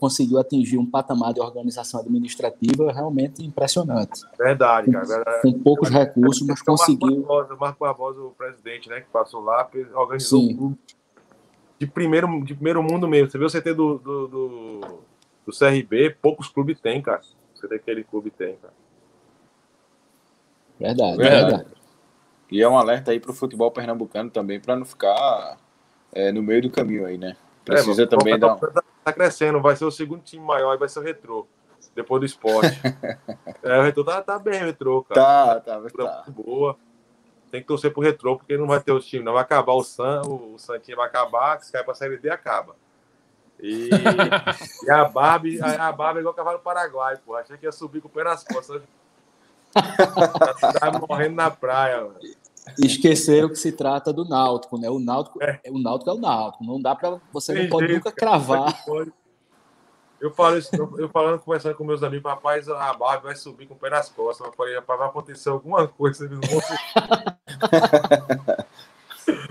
conseguiu atingir um patamar de organização administrativa realmente impressionante.
Verdade, cara.
Com, com poucos recursos, mas conseguiu.
Marco Barbosa, Marco Barbosa, o presidente, né, que passou lá, organizou Sim. um clube de primeiro, de primeiro mundo mesmo. Você viu o CT do, do, do, do CRB, poucos clubes têm, cara. CT daquele clube tem, cara.
Verdade, verdade. verdade.
E é um alerta aí para o futebol pernambucano também, para não ficar é, no meio do caminho aí, né? Precisa é, também dar.
Tá, tá crescendo, vai ser o segundo time maior e vai ser o Retrô. Depois do esporte. é, o Retrô tá, tá bem, o Retrô,
cara. Tá, tá, tá.
Boa. Tem que torcer pro Retrô, porque não vai ter os times. Não vai acabar o San, o, o Santinho vai acabar, se cair pra Série D, acaba. E, e a Barbie, a, a Barbie é igual cavalo paraguai, pô. Achei que ia subir com o pé nas costas. tá morrendo na praia, mano
esqueceram que se trata do Náutico, né? O Náutico é, o Náutico é o Náutico. Não dá para você Tem não pode jeito, nunca cravar.
Eu falo isso, eu falando, conversando com meus amigos, rapaz, a Barbie vai subir com o pé nas costas. Eu falei, rapaz, vai acontecer alguma coisa, eles vão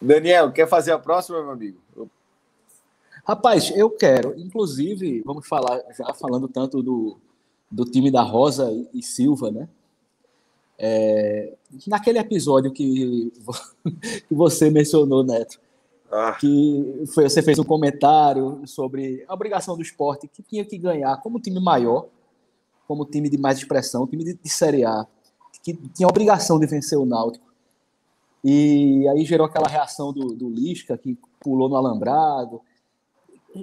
Daniel, quer fazer a próxima, meu amigo?
Rapaz, eu quero. Inclusive, vamos falar, já falando tanto do, do time da Rosa e, e Silva, né? É, naquele episódio que, que você mencionou, Neto, ah. que foi, você fez um comentário sobre a obrigação do esporte que tinha que ganhar como time maior, como time de mais expressão, time de, de Série A, que tinha a obrigação de vencer o Náutico. E aí gerou aquela reação do, do Lisca, que pulou no alambrado.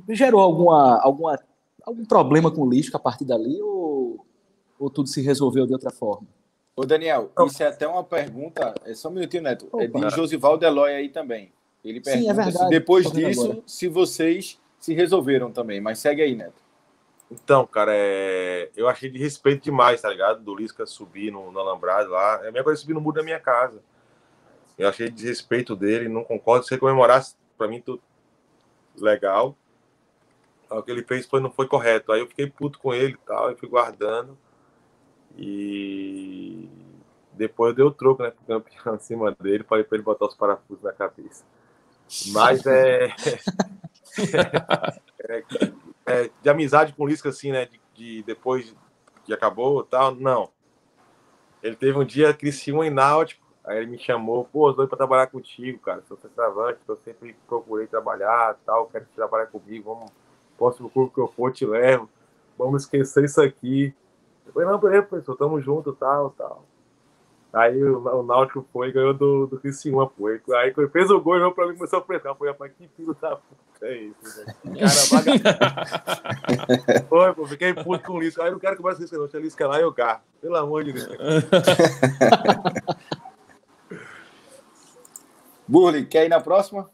Gerou alguma, alguma, algum problema com o Lisca a partir dali ou, ou tudo se resolveu de outra forma?
Ô, Daniel, isso é até uma pergunta. É só um minutinho, Neto. Opa. É de Josival Deloy aí também. Ele pergunta Sim, é verdade, se depois disso, agora. se vocês se resolveram também. Mas segue aí, Neto.
Então, cara, é... eu achei de respeito demais, tá ligado? Do Lisca subir no, no Alambrado lá. É a mesma coisa subir no muro da minha casa. Eu achei de respeito dele, não concordo. Se ele comemorasse, pra mim, tudo legal. O que ele fez foi, não foi correto. Aí eu fiquei puto com ele e tal, e fui guardando. E depois deu troco, né, pro campeão em cima dele, falei para ele botar os parafusos na cabeça. Mas é, é, é, de amizade com o Lisca, assim, né, de, de, depois que acabou tal, não. Ele teve um dia Criciúma em Náutico, aí ele me chamou, pô, doido para trabalhar contigo, cara, sou centroavante, eu sempre procurei trabalhar, tal, quero trabalhar comigo, vamos, posso pro clube que eu for, te levo, vamos esquecer isso aqui. Eu falei, não, beleza, professor, tamo junto, tal, tal. Aí o, o Náutico foi e ganhou do, do Criciúma, pô. Aí quando fez o gol, eu pra mim começou a prestar. Foi, rapaz, que filho da puta é isso, velho? Cara, Foi, pô, fiquei puto com isso. Aí não quero que mais isso, não. Deixa ele escalar e eu cá. Pelo amor de Deus.
Burli, quer ir na próxima?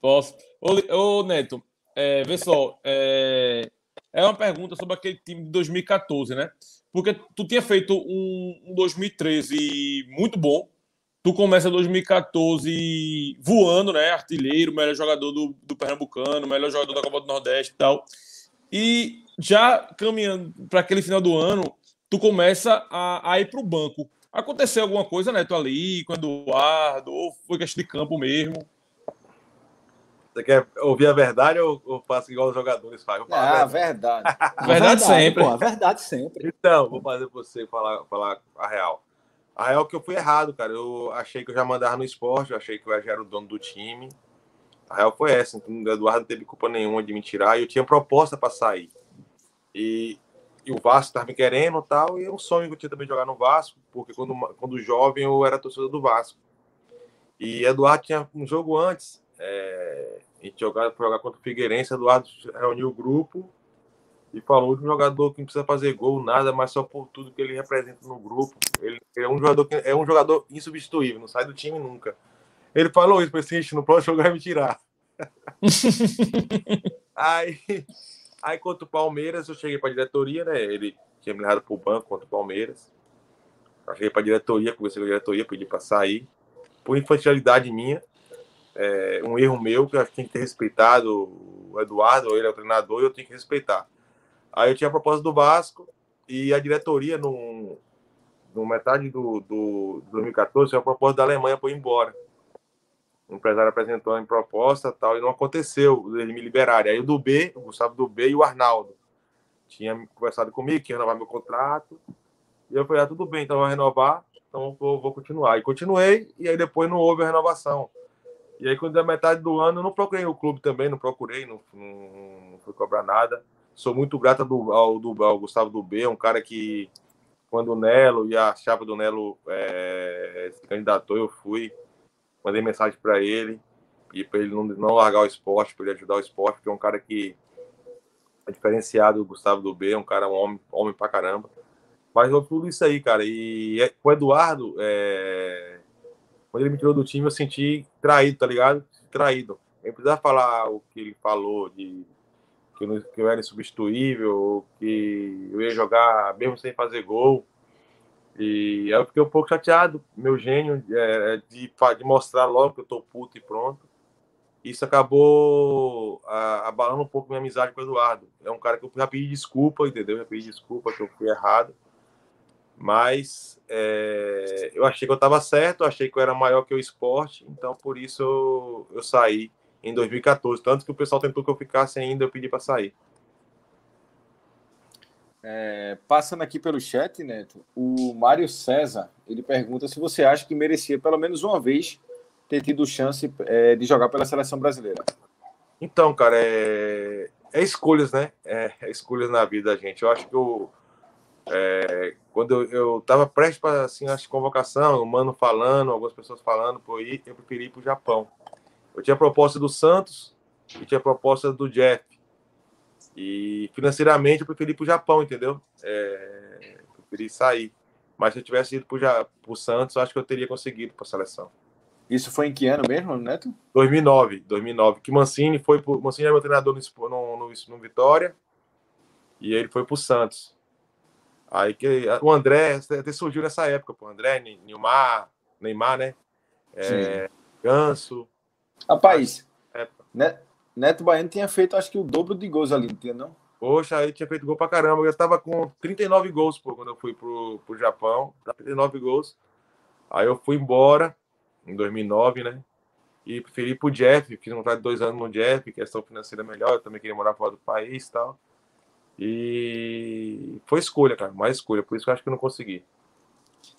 Posso. Ô, ô Neto, é, vê só, é, é uma pergunta sobre aquele time de 2014, né? Porque tu tinha feito um, um 2013 muito bom. Tu começa 2014 voando, né? Artilheiro, melhor jogador do, do Pernambucano, melhor jogador da Copa do Nordeste e tal. E já caminhando para aquele final do ano, tu começa a, a ir para o banco. Aconteceu alguma coisa, né? Tu ali, com o Eduardo, ou foi questão de campo mesmo?
Você quer ouvir a verdade ou, ou faço igual os jogadores fazem?
Ah, a verdade.
verdade. verdade sempre. Pô, a verdade sempre.
Então, vou fazer pra você falar, falar a real. A real é que eu fui errado, cara. Eu achei que eu já mandava no esporte, eu achei que eu já era o dono do time. A real foi essa. Então, o Eduardo não teve culpa nenhuma de me tirar e eu tinha proposta para sair. E, e, o Vasco estava me querendo tal, e é um sonho que eu tinha também jogar no Vasco, porque quando, quando jovem eu era torcedor do Vasco. E Eduardo tinha um jogo antes, é, a gente jogar, jogar contra o Figueirense, Eduardo reuniu o grupo e falou de um jogador que não precisa fazer gol, nada, mas só por tudo que ele representa no grupo. Ele é um jogador que é um jogador insubstituível, não sai do time nunca. Ele falou isso esse no próximo jogo vai me tirar. Aí Aí contra o Palmeiras, eu cheguei para a diretoria, né? Ele tinha me levado para o banco contra o Palmeiras. Eu cheguei para a diretoria, conversei com a diretoria, pedi para sair. Por infantilidade minha, é, um erro meu, que eu tinha que ter respeitado o Eduardo, ele é o treinador, e eu tinha que respeitar. Aí eu tinha a proposta do Vasco e a diretoria, no, no metade do, do, do 2014, tinha a proposta da Alemanha para ir embora. O empresário apresentou a proposta tal, e não aconteceu, eles me liberarem. Aí o do B, o Gustavo do B e o Arnaldo tinha conversado comigo que ia renovar meu contrato. E eu falei, ah, tudo bem, então vou renovar, então vou continuar. E continuei, e aí depois não houve a renovação. E aí, quando deu metade do ano, eu não procurei o clube também, não procurei, não, não, não fui cobrar nada. Sou muito grato ao, ao, do, ao Gustavo do B, um cara que, quando o Nelo e a chapa do Nelo é, se candidatou, eu fui mandei mensagem para ele e para ele não, não largar o esporte, para ele ajudar o esporte, porque é um cara que é diferenciado, o Gustavo do B, é um cara, um homem, homem pra caramba. Mas tudo isso aí, cara. E é, o Eduardo, é... quando ele me tirou do time, eu senti traído, tá ligado? Traído. Ele precisava falar o que ele falou de que eu, eu era insubstituível, que eu ia jogar mesmo sem fazer gol. E eu fiquei um pouco chateado, meu gênio, é, de, de mostrar logo que eu tô puto e pronto. Isso acabou a, abalando um pouco minha amizade com o Eduardo. É um cara que eu já pedi desculpa, entendeu? Já pedi desculpa que eu fui errado. Mas é, eu achei que eu estava certo, achei que eu era maior que o esporte, então por isso eu, eu saí em 2014. Tanto que o pessoal tentou que eu ficasse ainda, eu pedi para sair.
É, passando aqui pelo chat, Neto, o Mário César ele pergunta se você acha que merecia pelo menos uma vez ter tido chance é, de jogar pela seleção brasileira.
Então, cara, é, é escolhas, né? É, é, escolhas na vida da gente. Eu acho que eu, é, quando eu, eu tava prestes para assim, a convocação, o mano falando, algumas pessoas falando por ir, eu preferi ir para o Japão. Eu tinha a proposta do Santos e tinha a proposta do Jeff. E financeiramente eu preferi ir para o Japão, entendeu? É, preferi sair. Mas se eu tivesse ido para o Santos, acho que eu teria conseguido para a seleção.
Isso foi em que ano mesmo, Neto?
2009, 2009. Que Mancini foi pro, Mancini era meu treinador no, no, no, no Vitória e ele foi para o Santos. Aí que o André até surgiu nessa época, pô. André, Neymar, Neymar, né? É, Ganso.
Rapaz, é. Neto Baiano tinha feito acho que o dobro de gols ali, não tinha não?
Poxa, aí tinha feito gol pra caramba. Eu tava com 39 gols, pô, quando eu fui pro, pro Japão. 39 gols. Aí eu fui embora em 2009, né? E preferi pro Jeff. Fiz um contrato de dois anos no Jeff, questão financeira melhor. Eu também queria morar fora do país e tal. E foi escolha, cara, mais escolha. Por isso que eu acho que eu não consegui.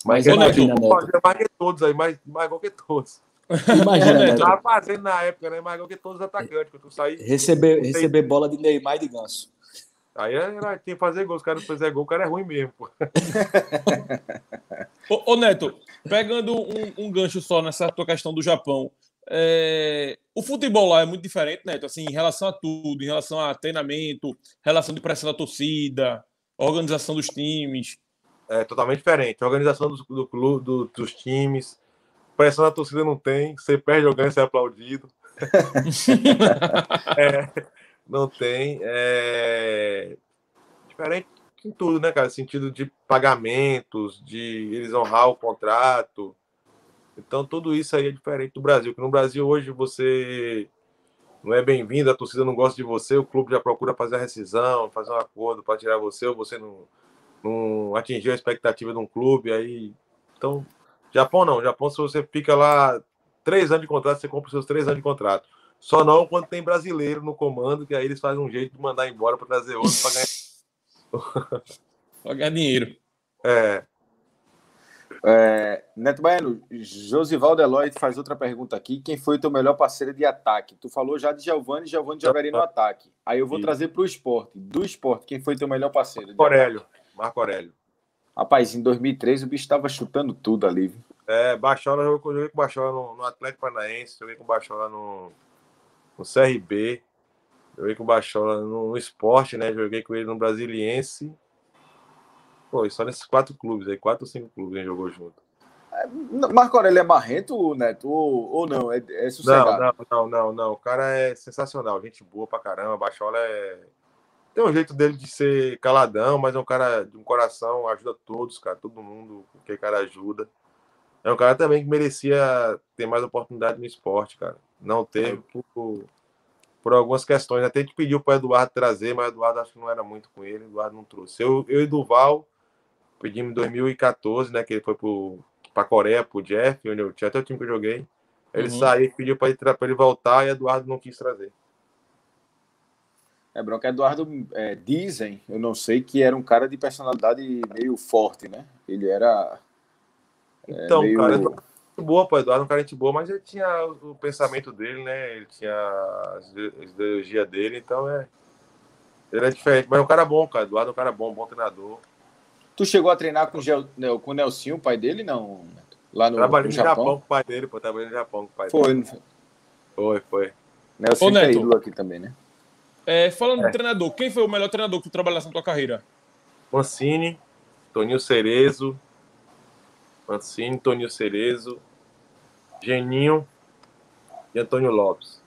Mas, Mas imagina, Neto. mais que todos aí, mais, mais igual que todos.
Imagina, Neto.
Tava fazendo na época, né? Mais igual que todos os atacantes. Quando eu saí,
receber, receber bola de Neymar e de Ganso.
Aí era, tinha que fazer gol. Os caras não fizer gol, o cara é ruim mesmo, pô.
ô, ô, Neto, pegando um, um, gancho só nessa tua questão do Japão. É... O futebol lá é muito diferente, Neto, assim, em relação a tudo, em relação a treinamento, relação de pressão da torcida, organização dos times.
É totalmente diferente. Organização do, do clube, do, dos times, pressão da torcida não tem, você perde alguém, você é aplaudido. é, não tem. É... Diferente em tudo, né, cara? Sentido de pagamentos, de eles honrar o contrato. Então, tudo isso aí é diferente do Brasil. Que no Brasil, hoje, você não é bem-vindo, a torcida não gosta de você, o clube já procura fazer a rescisão, fazer um acordo para tirar você, ou você não, não atingiu a expectativa de um clube. Aí, então, Japão não. Japão, se você fica lá três anos de contrato, você compra os seus três anos de contrato. Só não quando tem brasileiro no comando, que aí eles fazem um jeito de mandar embora para trazer outro para
ganhar. para ganhar dinheiro.
É.
é. Neto Baiano, Josival Deloy faz outra pergunta aqui. Quem foi o teu melhor parceiro de ataque? Tu falou já de Giovanni, Giovanni jogaria no ataque. Aí eu vou Sim. trazer para o esporte. Do esporte, quem foi teu melhor parceiro?
Marco Aurélio. Marco Aurélio.
Rapaz, em 2003 o bicho estava chutando tudo ali. Viu?
É, Baixola, eu joguei com Baixola no, no Atlético Paranaense, joguei com Baixola no, no CRB, joguei com o Bachola no, no esporte, né? Joguei com ele no Brasiliense. Pô, só nesses quatro clubes aí, quatro ou cinco clubes a gente jogou junto.
É, Marco Aurélio é marrento, Neto? Ou, ou não? É, é
sossegado? Não, não, não, não, não. O cara é sensacional, gente boa pra caramba. Bachola é, tem um jeito dele de ser caladão, mas é um cara de um coração, ajuda todos, cara, todo mundo que cara ajuda. É um cara também que merecia ter mais oportunidade no esporte, cara. Não teve por, por algumas questões. Até que pediu para Eduardo trazer, mas o Eduardo acho que não era muito com ele, o Eduardo não trouxe. Eu, eu e Duval pedimos em 2014, né, que ele foi para a Coreia, para o Jeff, onde eu tinha até o time que eu joguei. Ele uhum. saiu e pediu para ele, ele voltar e Eduardo não quis trazer.
É, Bronca, Eduardo, é, dizem, eu não sei, que era um cara de personalidade meio forte, né? Ele era.
É, então, meio... cara, muito boa, pô, Eduardo, um cara de boa, mas ele tinha o pensamento dele, né? Ele tinha a ideologia dele, então é. Ele é diferente, mas é um cara bom, cara. Eduardo é um cara bom, bom treinador.
Tu chegou a treinar com, o, com o Nelsinho, o pai dele, não?
Lá no, Trabalhei no, Japão. Japão com o pai dele, pô. Trabalhei no Japão com o pai
foi,
dele. Foi, foi. Foi,
Nelson Ô, é ídolo aqui também, né?
É, falando é. do treinador, quem foi o melhor treinador que tu trabalhasse na tua carreira?
Mancini, Toninho Cerezo, Mancini, Toninho Cerezo, Geninho e Antônio Lopes.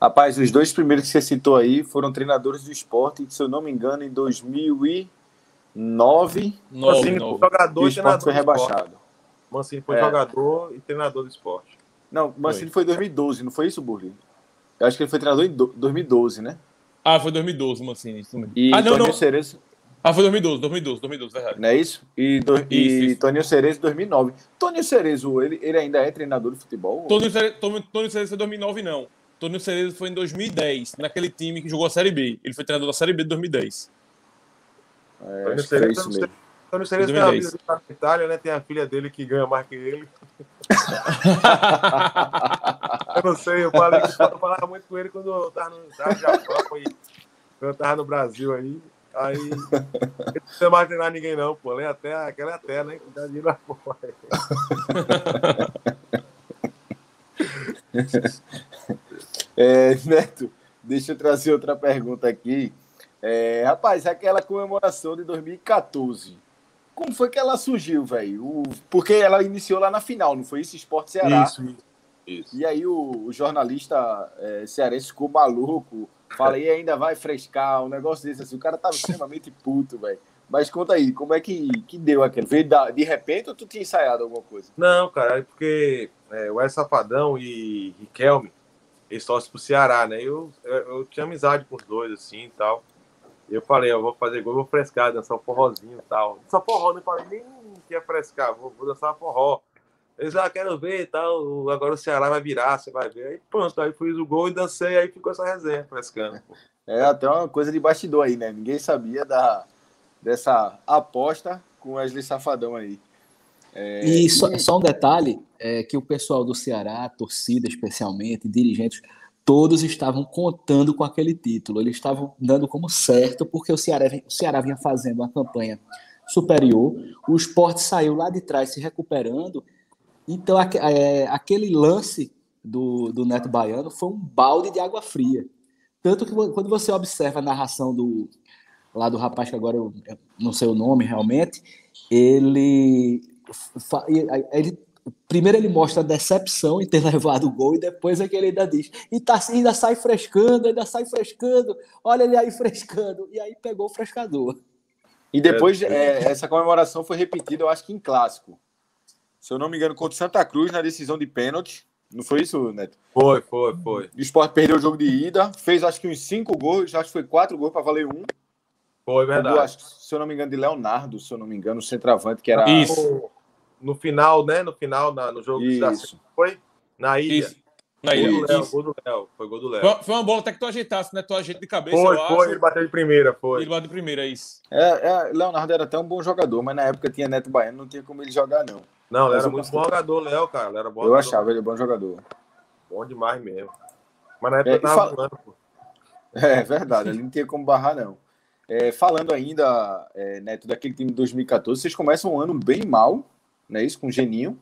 Rapaz, os dois primeiros que você citou aí foram treinadores do esporte, se eu não me engano, em 2009.
Mancini foi jogador
e o foi rebaixado.
Mancini foi é. jogador e treinador do esporte.
Não, Mancini foi em 2012, não foi isso, Burli? Eu acho que ele foi treinador em 2012, né?
Ah, foi 2012, Mancini.
E
ah,
não, Toninho não. Cerezo...
Ah, foi 2012, 2012, 2012, verdade.
Não é isso? E, do... isso, e isso. Toninho Cerezo, 2009. Toninho Cerezo, ele, ele ainda é treinador de futebol?
Toninho Cerezo, Toninho Cerezo foi 2009, não. Toninho Cerezo foi em 2010, naquele time que jogou a Série B. Ele foi treinador da Série B de 2010.
É, Toninho Cerezo, é isso mesmo.
Toninho Cerezo tem a vida na Itália, né? Tem a filha dele que ganha mais que ele. eu não sei, eu, falei, eu falava muito com ele quando eu tava no, tava no Japão e quando eu tava no Brasil aí. Aí não precisa mais treinar ninguém, não, pô. Lê até, aquela é até, né? Que dá dinheiro na porra.
É, Neto, deixa eu trazer outra pergunta aqui. É, rapaz, aquela comemoração de 2014 como foi que ela surgiu, velho? Porque ela iniciou lá na final, não foi isso? Esporte Ceará.
Isso, isso.
E aí o, o jornalista é, cearense ficou maluco. Falei, ainda vai frescar, um negócio desse assim. O cara tava extremamente puto, velho. Mas conta aí, como é que, que deu aquele? Veio da, de repente ou tu tinha ensaiado alguma coisa?
Não, cara, é porque é, o El Safadão e Riquelme, eles torcem pro Ceará, né? Eu, eu, eu, tinha amizade com os dois, assim e tal. Eu falei, eu vou fazer gol, vou frescar, dançar um forrozinho e tal. Dançar forró, não falei nem que ia frescar, vou, vou dançar forró. Eles, ah, quero ver e tal, agora o Ceará vai virar, você vai ver. Aí pronto, aí fiz o gol e dancei, aí ficou essa resenha frescando.
É até uma coisa de bastidor aí, né? Ninguém sabia da, dessa aposta com o Wesley Safadão aí.
É... E só, só, um detalhe, é que o pessoal do Ceará, a torcida especialmente, dirigentes, todos estavam contando com aquele título. Eles estavam dando como certo, porque o Ceará, o Ceará vinha fazendo uma campanha superior, o esporte saiu lá de trás se recuperando. Então, é, aquele lance do, do Neto Baiano foi um balde de água fria. Tanto que quando você observa a narração do lá do rapaz, que agora eu não sei o nome realmente, ele, ele primeiro ele mostra a decepção em ter levado o gol e depois é que ele ainda diz, e tá, ainda sai frescando, ainda sai frescando, olha ele aí frescando, e aí pegou o frescador.
E depois é, essa comemoração foi repetida, eu acho que em clássico. Se eu não me engano, contra o Santa Cruz na decisão de pênalti. Não foi isso, Neto?
Foi, foi, foi.
O Sport perdeu o jogo de ida, fez acho que uns cinco gols, acho que foi quatro gols para valer um.
Foi verdade.
acho, se eu não me engano, de Leonardo, se eu não me engano, o centroavante, que era.
Isso no final, né? No final, na, no jogo
Isso.
da foi na ilha.
Isso. Na ilha.
Gol do Léo, gol do Léo. Foi gol do Léo.
Foi, uma bola até que tu ajeitasse, né? Tu ajeita de cabeça.
Foi, foi, acho. ele bateu de primeira, foi.
Ele bateu de primeira, é isso.
É, é, Leonardo era até um bom jogador, mas na época tinha Neto Baiano, não tinha como ele jogar, não.
Não, ele era muito bom jogador, Léo, cara. Ele era bom
eu jogador. achava ele bom jogador.
Bom demais mesmo. Mas na época é, eu tava fal... pô.
É verdade, ele não tinha como barrar, não. É, falando ainda, é, Neto, daquele time de 2014, vocês começam um ano bem mal, né? Isso, com o Geninho.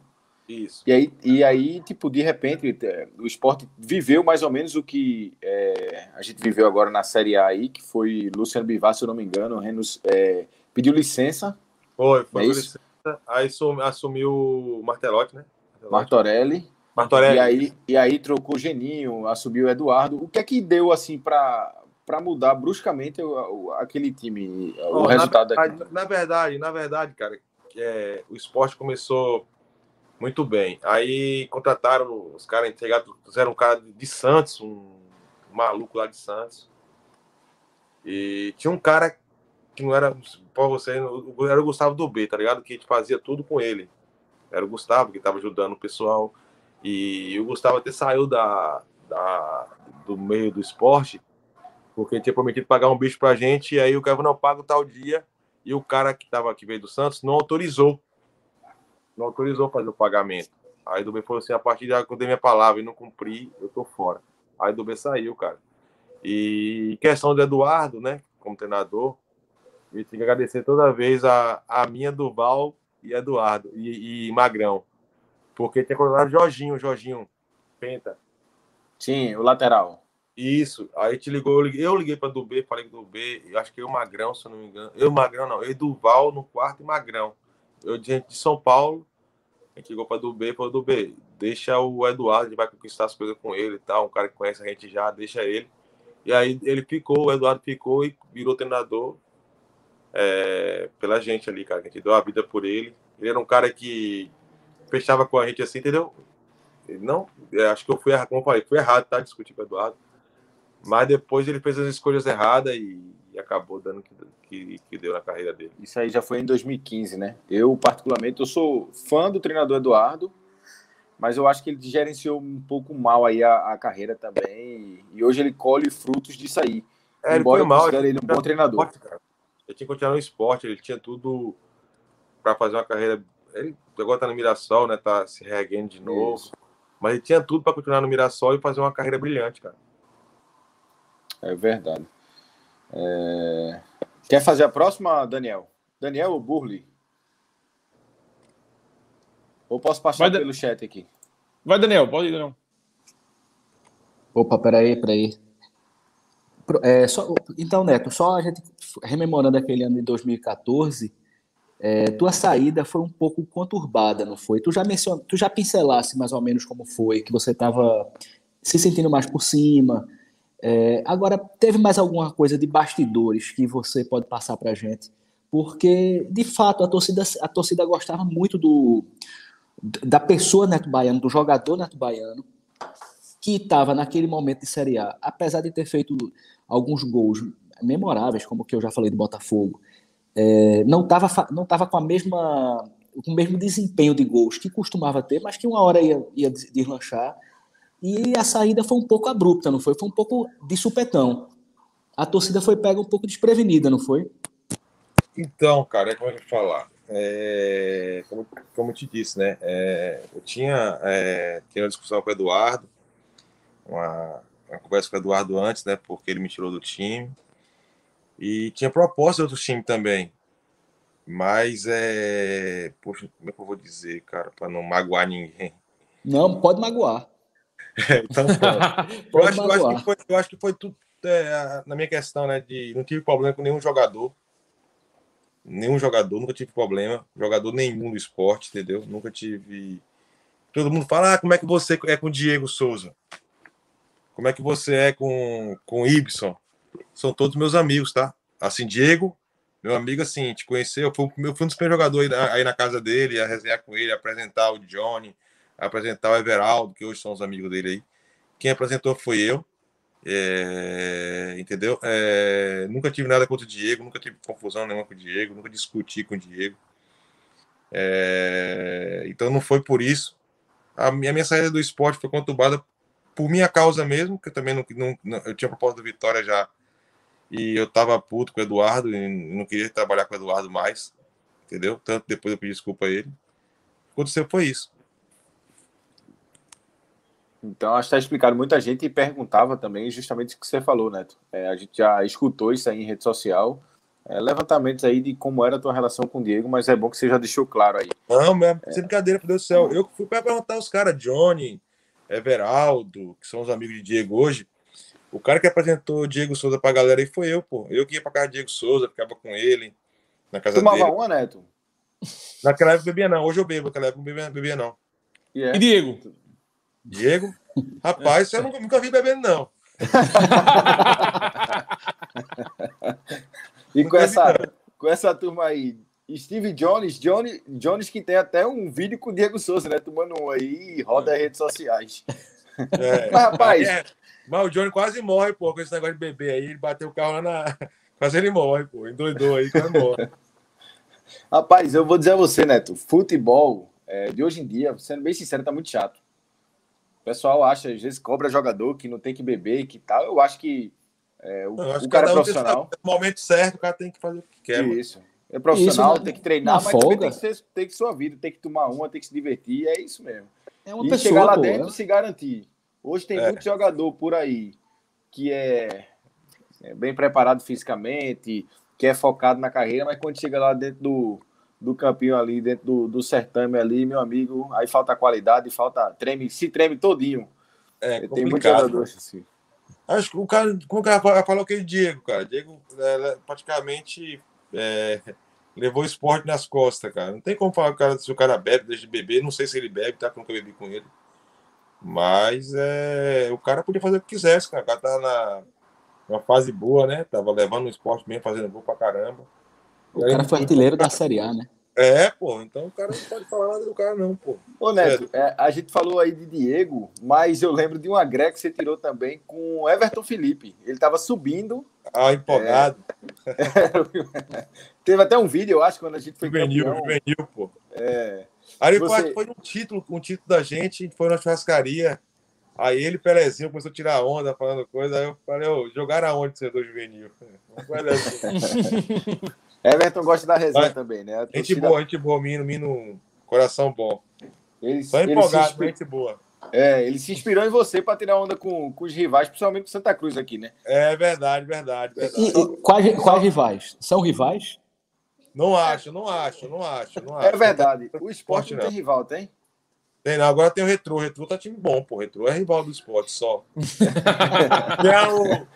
Isso.
E aí, e aí, tipo, de repente, é, o esporte viveu mais ou menos o que é, a gente viveu agora na Série A aí, que foi Luciano Bivar, se eu não me engano, Renos, é, pediu licença.
Foi, foi é licença. Aí assumiu o Martelotti, né?
Martorelli.
Martorelli.
E aí, e aí trocou o Geninho, assumiu o Eduardo. O que é que deu, assim, para para mudar bruscamente aquele time, o
Ó,
resultado
na,
daqui.
na verdade, na verdade, cara, é, o esporte começou muito bem. Aí contrataram os caras, entregaram, fizeram um cara de Santos, um maluco lá de Santos. E tinha um cara que não era, para você, era o Gustavo do B, tá ligado? Que a gente fazia tudo com ele. Era o Gustavo que estava ajudando o pessoal. E o Gustavo até saiu da, da, do meio do esporte, porque tinha prometido pagar um bicho pra gente, e aí o cara não paga o tal dia, e o cara que tava aqui veio do Santos não autorizou. Não autorizou fazer o pagamento. Aí o B falou assim: a partir de agora que eu dei minha palavra e não cumpri, eu tô fora. Aí o B saiu, cara. E questão do Eduardo, né, como treinador, eu tenho que agradecer toda vez a, a minha Duval e Eduardo e, e Magrão. Porque tinha colocado Jorginho, Jorginho Penta.
Sim, o lateral.
Isso. Aí te ligou, eu liguei, eu liguei para do B, falei B, eu acho que eu Magrão, se eu não me engano. Eu Magrão não, eu Duval no quarto e Magrão. Eu gente de São Paulo, a gente ligou para do B, falou do B, deixa o Eduardo, gente vai conquistar as coisas com ele e tal, um cara que conhece a gente já, deixa ele. E aí ele ficou, o Eduardo ficou e virou treinador é, pela gente ali, cara, a gente deu a vida por ele. Ele era um cara que fechava com a gente assim, entendeu? Ele não, é, acho que eu fui como eu falei, fui errado, tá? Discutir com o Eduardo. Mas depois ele fez as escolhas erradas e, e acabou dando o que, que, que, deu na carreira dele.
Isso aí já foi em 2015, né? Eu, particularmente, eu sou fã do treinador Eduardo, mas eu acho que ele gerenciou um pouco mal aí a, a carreira também. E, e, hoje ele colhe frutos disso aí.
É, Embora ele foi mal,
ele, ele um bom treinador.
Esporte, ele tinha que continuar no esporte, ele tinha tudo para fazer uma carreira. Ele agora tá no Mirassol, né? Tá se reerguendo de novo. Isso. Mas ele tinha tudo para continuar no Mirassol e fazer uma carreira brilhante, cara.
É verdade. É... Quer fazer a próxima, Daniel? Daniel ou Burley? Ou posso passar Vai, pelo chat aqui?
Vai, Daniel, pode ir, Daniel.
Opa, peraí, peraí. É, só, então, Neto, só a gente rememorando aquele ano de 2014, é, tua saída foi um pouco conturbada, não foi? Tu já mencion, tu já pincelasse mais ou menos como foi, que você estava se sentindo mais por cima. É, agora, teve mais alguma coisa de bastidores que você pode passar para gente? Porque, de fato, a torcida, a torcida gostava muito do, da pessoa Neto Baiano, do jogador Neto Baiano, que estava naquele momento de Série A, apesar de ter feito alguns gols memoráveis, como que eu já falei do Botafogo, é, não estava não tava com a mesma com o mesmo desempenho de gols que costumava ter, mas que uma hora ia, ia deslanchar. E a saída foi um pouco abrupta, não foi? Foi um pouco de supetão. A torcida foi pega um pouco desprevenida, não foi?
Então, cara, é como eu vou falar. É, como, como eu te disse, né? É, eu tinha, é, tinha uma discussão com o Eduardo, uma, uma conversa com o Eduardo antes, né? Porque ele me tirou do time. E tinha proposta de outro time também. Mas é. Poxa, como é que eu vou dizer, cara, para não magoar ninguém?
Não, pode magoar.
Então, eu, acho, eu, acho, que foi, eu acho que foi tudo é, na minha questão, né? De não tive problema com nenhum jogador. Nenhum jogador, nunca tive problema. Jogador nenhum do esporte, entendeu? Nunca tive. Todo mundo fala, ah, como é que você é com o Diego Souza? Como é que você é com, com o Ibson? São todos meus amigos, tá? Assim, Diego, meu amigo, assim, te conheceu, eu fui, eu fui um dos primeiros jogadores aí na casa dele, a resenhar com ele, apresentar o Johnny, apresentar o Everaldo, que hoje são os amigos dele aí. Quem apresentou foi eu. É, entendeu? É, nunca tive nada contra o Diego, nunca tive confusão nenhuma com o Diego, nunca discuti com o Diego. É, então não foi por isso. A minha, a minha saída do esporte foi conturbada por minha causa mesmo, que eu também não, não, não eu tinha proposta do Vitória já e eu tava puto com o Eduardo e não queria trabalhar com o Eduardo mais, entendeu? Tanto depois eu pedi desculpa a ele. O que aconteceu foi isso.
Então, acho que está explicado. Muita gente perguntava também justamente o que você falou, Neto. É, a gente já escutou isso aí em rede social. É, levantamentos aí de como era a tua relação com o Diego, mas é bom que você já deixou claro aí.
Não, mesmo, é. sem brincadeira, meu Deus do céu. Eu fui para perguntar os caras, Johnny, Everaldo, que são os amigos de Diego hoje. O cara que apresentou o Diego Souza pra galera aí foi eu, pô. Eu que ia pra casa de Diego Souza, ficava com ele, na casa
Tomava
dele.
uma, Neto?
Naquela época bebia não, hoje eu bebo, naquela época bebia, bebia não.
Yeah. E Diego?
Diego? Rapaz, eu nunca, nunca vi bebendo, não.
e com essa, com essa turma aí, Steve Jones, Johnny, Jones que tem até um vídeo com o Diego Souza, né? Tomando um aí e roda as redes sociais.
É. Mas, rapaz. É, mas o Johnny quase morre, pô, com esse negócio de beber aí. Ele bateu o carro lá na. Quase ele morre, pô. Endoidou aí, quase morre.
Rapaz, eu vou dizer a você, Neto, futebol é, de hoje em dia, sendo bem sincero, tá muito chato. O pessoal acha, às vezes, cobra jogador que não tem que beber e que tal. Eu acho que é, o, o cara é profissional.
No momento certo, o cara tem que fazer o que quer.
Isso. Mano. É profissional, isso, tem que treinar, mas folga. tem que, ser, tem que sua vida, tem que tomar uma, tem que se divertir, é isso mesmo. É uma e pessoa, chegar lá pô, dentro é? se garantir. Hoje tem é. muito jogador por aí que é, é, bem preparado fisicamente, que é focado na carreira, mas quando chega lá dentro do, do campinho ali, dentro do, do certame ali, meu amigo, aí falta qualidade, falta treme, se treme todinho.
É, tem muito jogador assim. Acho que o cara, como o cara falou aquele Diego, cara, Diego é, praticamente é, levou o esporte nas costas, cara. Não tem como falar cara, se o cara bebe, desde beber. Não sei se ele bebe, tá? Nunca bebi com ele. Mas é, o cara podia fazer o que quisesse, cara. O cara tá na uma fase boa, né? Tava levando o esporte mesmo, fazendo gol pra caramba.
O cara foi artilheiro da Série A, né?
É, pô, então o cara não pode falar nada do cara, não, pô.
Ô, Neto, é, a gente falou aí de Diego, mas eu lembro de uma greca que você tirou também com Everton Felipe. Ele tava subindo.
Ah, empolgado.
É... Teve até um vídeo, eu acho, quando a gente foi
juvenil, campeão. Juvenil, pô. É... Aí você... foi um título, um título da gente, a gente foi na churrascaria. Aí ele, Pelezinho, começou a tirar onda, falando coisa. Aí eu falei, ô, jogaram aonde ser do juvenil?
Everton gosta da resenha Mas, também, né?
Torcida... Gente boa, gente boa, Mino, Mino, coração bom. Ele, Só empolgado, inspir... gente boa.
É, ele se inspirou em você para tirar onda com, com os rivais, principalmente com Santa Cruz aqui, né?
É verdade, verdade. verdade.
E, e, quais, quais rivais? São rivais?
Não acho, não acho, não acho, não
acho. É verdade. O esporte não tem rival, tem?
Tem, não. Agora tem o Retro. O Retro tá time bom, pô. O Retro é rival do esporte só. tem o,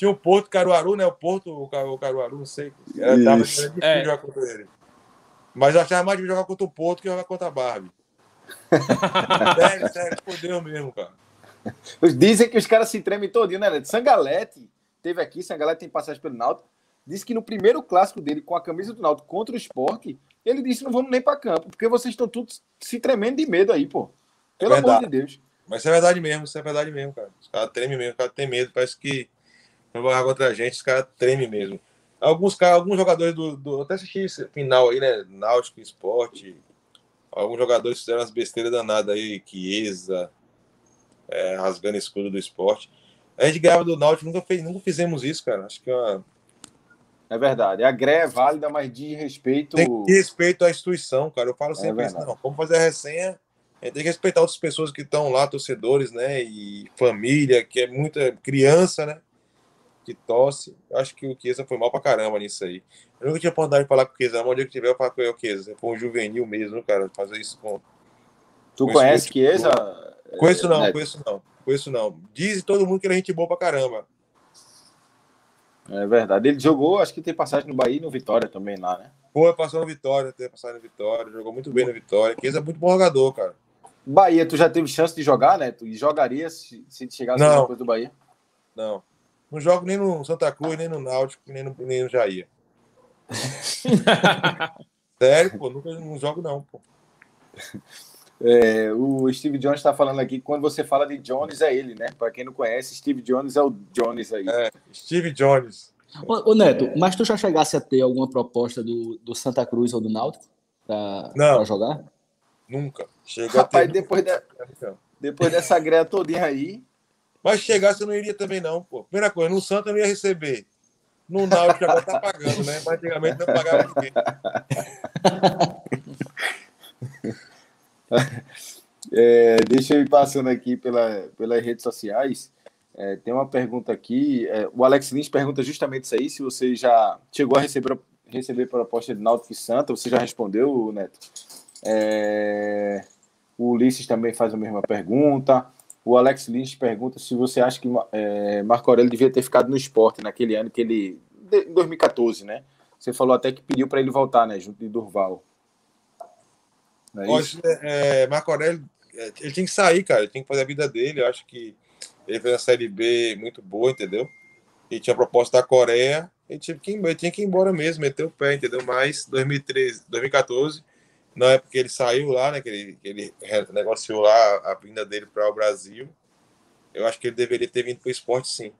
tinha o Porto Caruaru, né? O Porto, o Caruaru, não sei. Era, tava difícil é. jogar contra ele. Mas eu achava mais de jogar contra o Porto que jogar contra a Barbie. sério, sério, fodeu mesmo, cara.
Dizem que os caras se tremem todinho, né? Sangalete teve aqui, Sangalete tem passagem pelo Náutico. Disse que no primeiro clássico dele com a camisa do Náutico contra o esporte, ele disse: não vamos nem para campo, porque vocês estão todos se tremendo de medo aí, pô. Pelo é amor de Deus.
Mas isso é verdade mesmo, isso é verdade mesmo, cara. Os caras tremem mesmo, os caras têm medo, parece que jogar contra a gente, os caras tremem mesmo. Alguns, caras, alguns jogadores do, do. Até assisti esse final aí, né? Náutico Esporte. Alguns jogadores fizeram as besteiras danadas aí, Chiesa, é, rasgando escudo do esporte. A gente ganhava do Náutico, nunca, fez, nunca fizemos isso, cara. Acho que é uma.
É verdade. A GRE é válida, mas de respeito.
Tem que respeito à instituição, cara. Eu falo é sempre é isso, não. Como fazer a resenha, a gente tem que respeitar outras pessoas que estão lá, torcedores, né? E família, que é muita criança, né? Que tosse. Eu acho que o Chiesa foi mal pra caramba nisso aí. Eu nunca tinha oportunidade de falar com o Chiesa, mas onde que tiver, eu falo com o Chiesa. Foi um juvenil mesmo, cara, fazer isso com.
Tu com conhece Chiesa?
Conheço não, é, conheço não. Conheço não. Diz todo mundo que ele é gente boa pra caramba.
É verdade. Ele jogou, acho que tem passagem no Bahia e no Vitória também lá, né?
Pô, passou no Vitória, tem passagem no Vitória, jogou muito bem no Vitória. Chiesa é muito bom jogador, cara.
Bahia, tu já teve chance de jogar, né? Tu jogaria se, se chegasse
não.
depois do Bahia?
Não. Não jogo nem no Santa Cruz, nem no Náutico, nem no, nem no Jair. Sério, pô, nunca não jogo, não, pô.
É, o Steve Jones está falando aqui, quando você fala de Jones, é ele, né? Para quem não conhece, Steve Jones é o Jones aí.
É, Steve Jones.
Ô, ô, Neto, mas tu já chegasse a ter alguma proposta do, do Santa Cruz ou do Náutico para jogar?
Nunca.
Chegou Rapaz, ter... depois, de... depois dessa greia todinha aí,
mas chegar você não iria também, não, pô. Primeira coisa, no Santa não ia receber. No Náutico agora tá pagando, né? Mas antigamente não pagava ninguém.
É, deixa eu ir passando aqui pela, pelas redes sociais. É, tem uma pergunta aqui. É, o Alex Lins pergunta justamente isso aí: se você já chegou a receber, receber proposta de Náutico e Santa. Você já respondeu, Neto? É, o Ulisses também faz a mesma pergunta. O Alex Lins pergunta se você acha que é, Marco Aurélio devia ter ficado no esporte naquele ano que ele. em 2014, né? Você falou até que pediu para ele voltar, né? Junto de Durval.
É Poxa, é, Marco Aurélio, é, ele tem que sair, cara. Ele tem que fazer a vida dele. Eu acho que ele fez uma série B muito boa, entendeu? e tinha proposta da Coreia, ele tinha que, ele tinha que ir embora mesmo, meter o pé, entendeu? Mas 2013, 2014, na época que ele saiu lá, né, que ele, que ele negociou lá a vinda dele para o Brasil, eu acho que ele deveria ter vindo para o esporte, sim.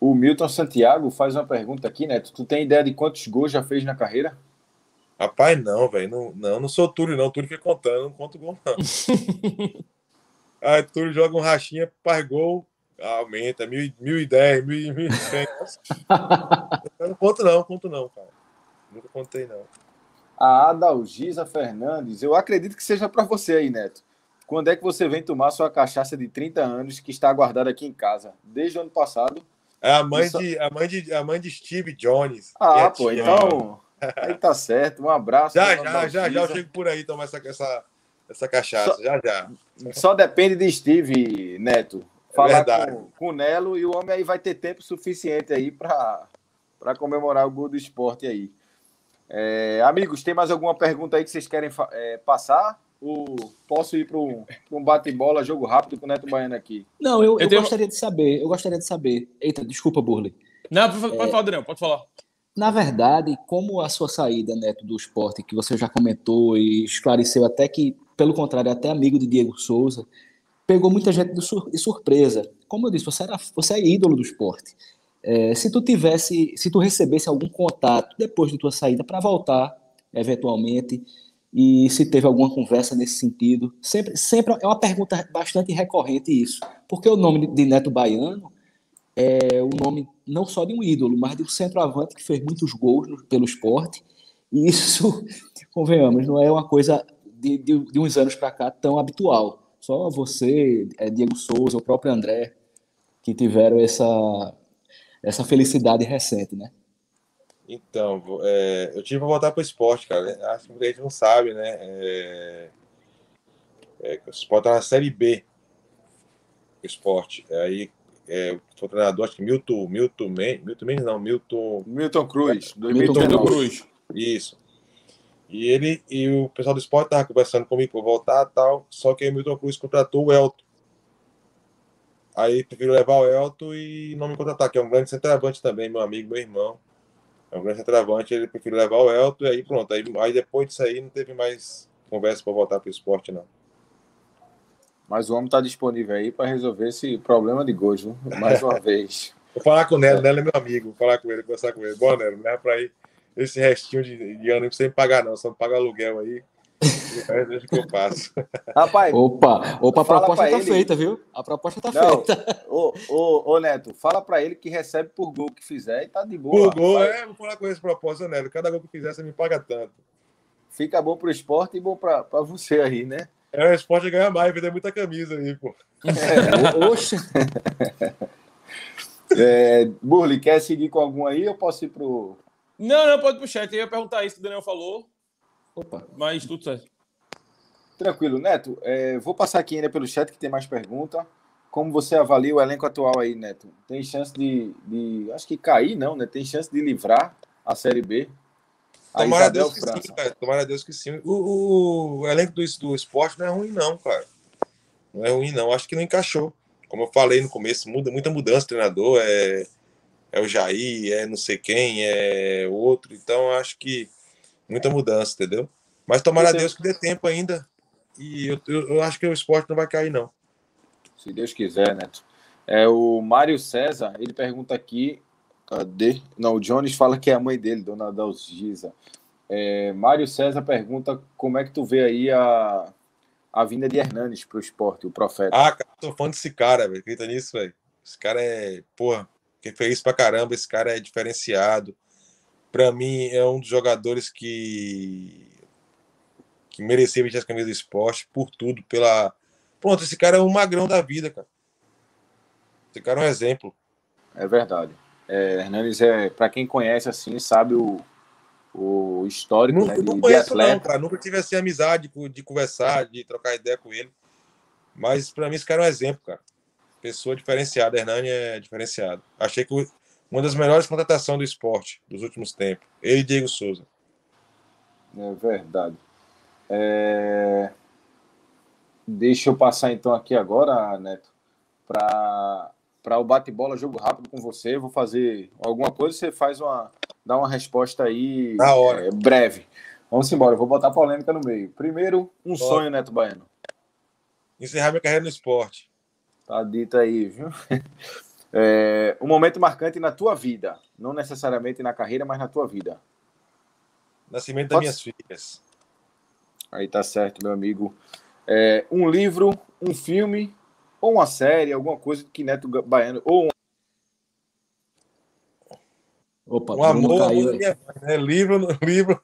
O Milton Santiago faz uma pergunta aqui, né? Tu, tu tem ideia de quantos gols já fez na carreira?
Rapaz, não, velho. Não, não, não sou Túlio, não. Túlio fica contando, não conto gol, não. Aí Túlio joga um rachinha, faz gol, aumenta, mil, mil e dez, mil, mil e cem. Eu não conto não, conto não, cara. Nunca contei, não.
A Adalgisa Fernandes, eu acredito que seja para você aí, Neto. Quando é que você vem tomar sua cachaça de 30 anos que está guardada aqui em casa? Desde o ano passado.
É a mãe, Isso... de, a mãe, de, a mãe de Steve Jones.
Ah, é pô, então. Aí tá certo. Um abraço.
Já, já, já, já eu chego por aí tomar essa, essa, essa cachaça. Só, já, já.
Só depende de Steve, Neto. É Falar é com, com o Nelo e o homem aí vai ter tempo suficiente aí para comemorar o gol do esporte aí. É, amigos, tem mais alguma pergunta aí que vocês querem é, passar? Ou posso ir para um, um bate-bola, jogo rápido com o Neto Baiano aqui?
Não, eu, eu, eu tenho... gostaria de saber. Eu gostaria de saber. Eita, desculpa, Burley.
Não, pode, pode é, falar, Adriano, pode falar.
Na verdade, como a sua saída, Neto, do esporte, que você já comentou e esclareceu até que, pelo contrário, até amigo de Diego Souza, pegou muita gente de, sur de surpresa. Como eu disse, você, era, você é ídolo do esporte. É, se tu tivesse, se tu recebesse algum contato depois de tua saída para voltar, eventualmente, e se teve alguma conversa nesse sentido, sempre, sempre é uma pergunta bastante recorrente isso, porque o nome de Neto Baiano é o nome não só de um ídolo, mas de um centroavante que fez muitos gols no, pelo esporte. E isso, convenhamos, não é uma coisa de, de, de uns anos para cá tão habitual. Só você, é, Diego Souza, o próprio André, que tiveram essa, essa felicidade recente, né?
Então, é, eu tive que voltar para o esporte, cara. Acho que muita gente não sabe, né? É, é, o esporte tá na Série B. O esporte. Aí é, o treinador, acho que Milton, Milton, Milton Mendes, não, Milton...
Milton Cruz.
Milton, Milton Cruz. Isso. E ele e o pessoal do esporte estavam conversando comigo para voltar tal, só que o Milton Cruz contratou o Elton. Aí prefiro levar o Elton e não me contratar, que é um grande centroavante também, meu amigo, meu irmão. É um grande centroavante, ele prefiro levar o Elton e aí pronto. Aí, aí depois disso aí não teve mais conversa para voltar para o esporte, não.
Mas o homem está disponível aí para resolver esse problema de gosto, mais uma vez.
Vou falar com o Nelo, Nelo é meu amigo, vou falar com ele, conversar com ele. Bom, Nelo, não é para ir esse restinho de, de ano sem pagar, não, só paga aluguel aí. Deixa que eu faço.
Rapaz, opa, opa, a proposta tá ele... feita, viu? A proposta tá não, feita.
Ô, ô, ô, Neto, fala para ele que recebe por gol que fizer e tá de boa.
Por gol, é, vou falar com esse propósito, Neto. Cada gol que fizer, você me paga tanto.
Fica bom pro esporte e bom para você aí, né?
É, o esporte ganha mais, vender muita camisa aí, pô.
É, oxe. é, Burli, quer seguir com algum aí ou posso ir pro.
Não, não, pode pro chat. Eu ia perguntar isso que o Daniel falou. Opa. Mas tudo certo.
Tranquilo, Neto. É, vou passar aqui ainda pelo chat que tem mais pergunta. Como você avalia o elenco atual aí, Neto? Tem chance de, de acho que cair, não, né? Tem chance de livrar a Série B?
Tomara a Deus que França. sim, cara. Tomara a Deus que sim. O, o, o elenco do, do esporte não é ruim, não, cara. Não é ruim, não. Acho que não encaixou. Como eu falei no começo, muda muita mudança treinador. É, é o Jair, é não sei quem, é outro. Então, acho que muita mudança, entendeu? Mas tomara a Deus que dê tempo ainda. E eu, eu, eu, acho que o esporte não vai cair, não.
Se Deus quiser, Neto. É, o Mário César, ele pergunta aqui Cadê? Não, o Jones fala que é a mãe dele, dona Dalgisa. É, Mário César pergunta como é que tu vê aí a, a vinda de Hernanes pro esporte, o profeta.
Ah, cara, tô fã desse cara, velho. Acredita nisso, velho? Esse cara é, porra, que fez pra caramba. Esse cara é diferenciado. Pra mim, é um dos jogadores que que merecia vestir as camisas do esporte por tudo, pela. Pronto, esse cara é um magrão da vida, cara. Esse cara é um exemplo.
É verdade. É, Hernanes é, para quem conhece assim, sabe o, o histórico.
Não,
né,
não conheço, não, cara. Nunca tive assim, amizade de conversar, de trocar ideia com ele. Mas para mim esse cara é um exemplo, cara. Pessoa diferenciada. Hernani é diferenciado. Achei que uma das melhores contratações do esporte dos últimos tempos. Ele e Diego Souza.
É verdade. É... Deixa eu passar então aqui agora, Neto, para o bate-bola, jogo rápido com você. Vou fazer alguma coisa, você faz uma. dá uma resposta aí
Na hora.
é, breve. Vamos embora, eu vou botar polêmica no meio. Primeiro, um
Bora.
sonho, Neto Baiano.
Encerrar minha carreira no esporte.
Tá dito aí, viu? É, um momento marcante na tua vida. Não necessariamente na carreira, mas na tua vida.
Nascimento das
Pode-
minhas filhas.
Aí tá certo, meu amigo. É, um livro, um filme, ou uma série, alguma coisa que Neto Baiano. Ou um...
Opa,
Um
Bruno
amor,
caiu
minha mãe, né? Livro, livro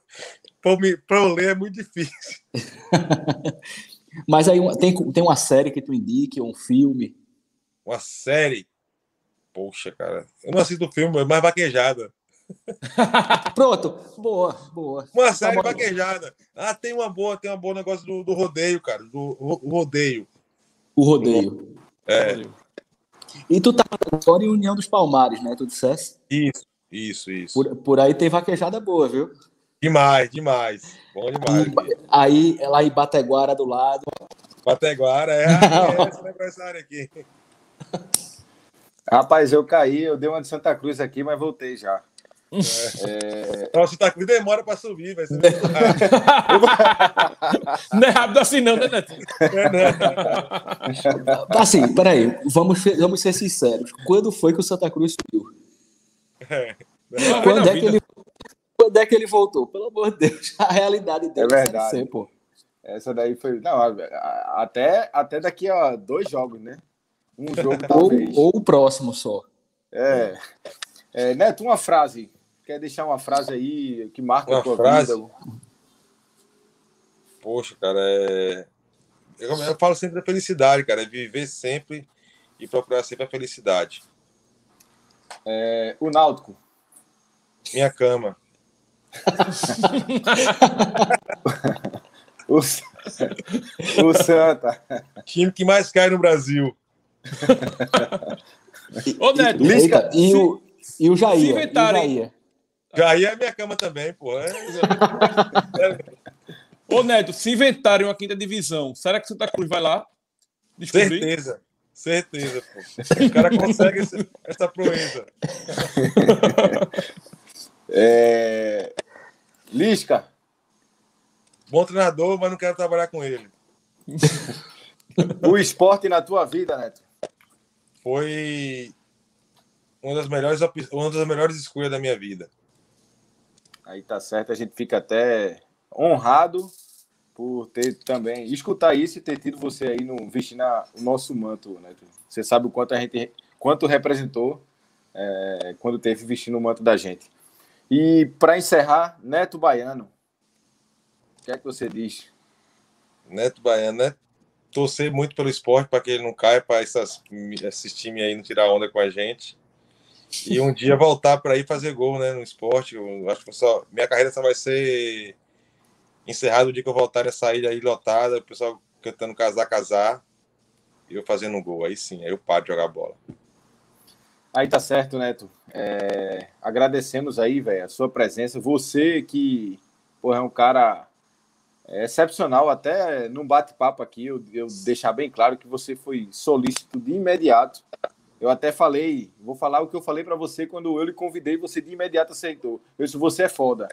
para eu me- pra eu ler é muito difícil.
Mas aí tem, tem uma série que tu indique, ou um filme.
Uma série. Poxa, cara. Eu não assisto filme, é mais vaquejada.
Pronto, boa, boa.
Uma série
bom.
vaquejada. Ah, tem uma boa, tem um bom negócio do, do rodeio, cara. Do ro- rodeio.
O rodeio.
É,
E tu tá agora em União dos Palmares, né? Tu dissesse?
isso, isso, isso.
Por, por aí tem vaquejada boa, viu?
Demais, demais. Bom demais.
E aí, lá em Bateguara do lado.
Bateguara, é, é esse aniversário aqui.
Rapaz, eu caí, eu dei uma de Santa Cruz aqui, mas voltei já.
Nossa, tá com demora para subir, vai ser muito rápido.
Não é rápido assim, não, né, Neto?
Assim, peraí, vamos, ser- vamos ser sinceros. Quando foi que o Santa Cruz subiu?
Vez
Quando
na
é, que
vida.
ele, quando é que ele voltou? Pelo amor de Deus, a realidade dele
É verdade.
C, pô.
Essa daí foi. Não, até, até daqui a dois jogos, né? Um jogo
Ou,
talvez.
ou o próximo só.
É. É, Neto, uma frase. Quer deixar uma frase aí que marca
Uma
a tua
frase?
vida?
Poxa, cara, é. Eu, eu falo sempre da felicidade, cara. É viver sempre e procurar sempre a felicidade.
É, o Náutico.
Minha cama.
O, o Santa.
Time que mais cai no Brasil.
Ô, Neto,
Lisca,
Eita, e, o, e o Jair?
se
e o
inventarem-
Jair?
Jair é minha cama também, pô. É,
ô, Neto, se inventarem uma quinta divisão, será que Santa Cruz vai lá? Descobrir?
certeza. Certeza, pô. O cara consegue esse- essa proeza.
É, Lisca.
Bom treinador, mas não quero trabalhar com ele.
O esporte na tua vida, Neto.
Foi uma das melhores, uma das melhores escolhas da minha vida.
Aí tá certo, a gente fica até honrado por ter também escutar isso e ter tido você aí no vestindo o nosso manto, Neto. Você sabe o quanto a gente quanto representou é, quando teve vestindo o manto da gente. E para encerrar, Neto Baiano. O que é que você diz?
Neto Baiano, né? Torcer muito pelo esporte para que ele não caia, para essas, esses times aí não tirar onda com a gente. E um dia voltar para ir fazer gol, né? No esporte. Eu acho que só, minha carreira só vai ser encerrada o dia que eu voltar nessa ilha aí lotada, o pessoal cantando casar, casar, e eu fazendo um gol. Aí sim, aí eu paro de jogar bola.
Aí tá certo, Neto. É, agradecemos aí, velho, a sua presença. Você que porra, é um cara excepcional, até num bate-papo aqui, eu, eu deixar bem claro que você foi solícito de imediato. Eu até falei, vou falar o que eu falei para você quando eu lhe convidei, você de imediato aceitou. Eu disse, você é foda.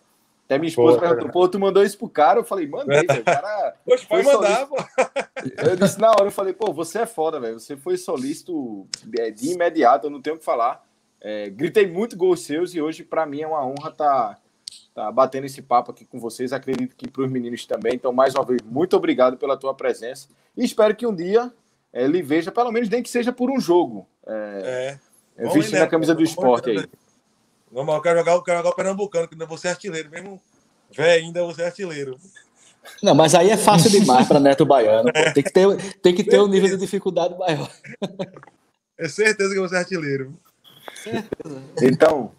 Até minha esposa
Pô,
perguntou, pô, tu mandou isso pro cara? Eu falei, mandei, velho. O cara
Poxa,
Foi
mandar, pô.
eu disse na hora, eu falei, pô, você é foda, velho. Você foi solícito é, de imediato, eu não tenho o que falar. É, gritei muito gols seus e hoje, para mim, é uma honra estar tá, tá batendo esse papo aqui com vocês. Acredito que para os meninos também. Então, mais uma vez, muito obrigado pela tua presença. E espero que um dia é, lhe veja, pelo menos nem que seja por um jogo. É,
É.
é, vestindo a camisa do esporte aí.
Vamos, eu quero jogar, eu quero jogar o Pernambucano, que ainda vou ser artilheiro, mesmo. Véi, ainda vou ser artilheiro.
Não, mas aí é fácil demais para Neto Baiano. pô. Tem que ter, tem que ter um nível de dificuldade maior.
É certeza que eu vou ser artilheiro.
Então,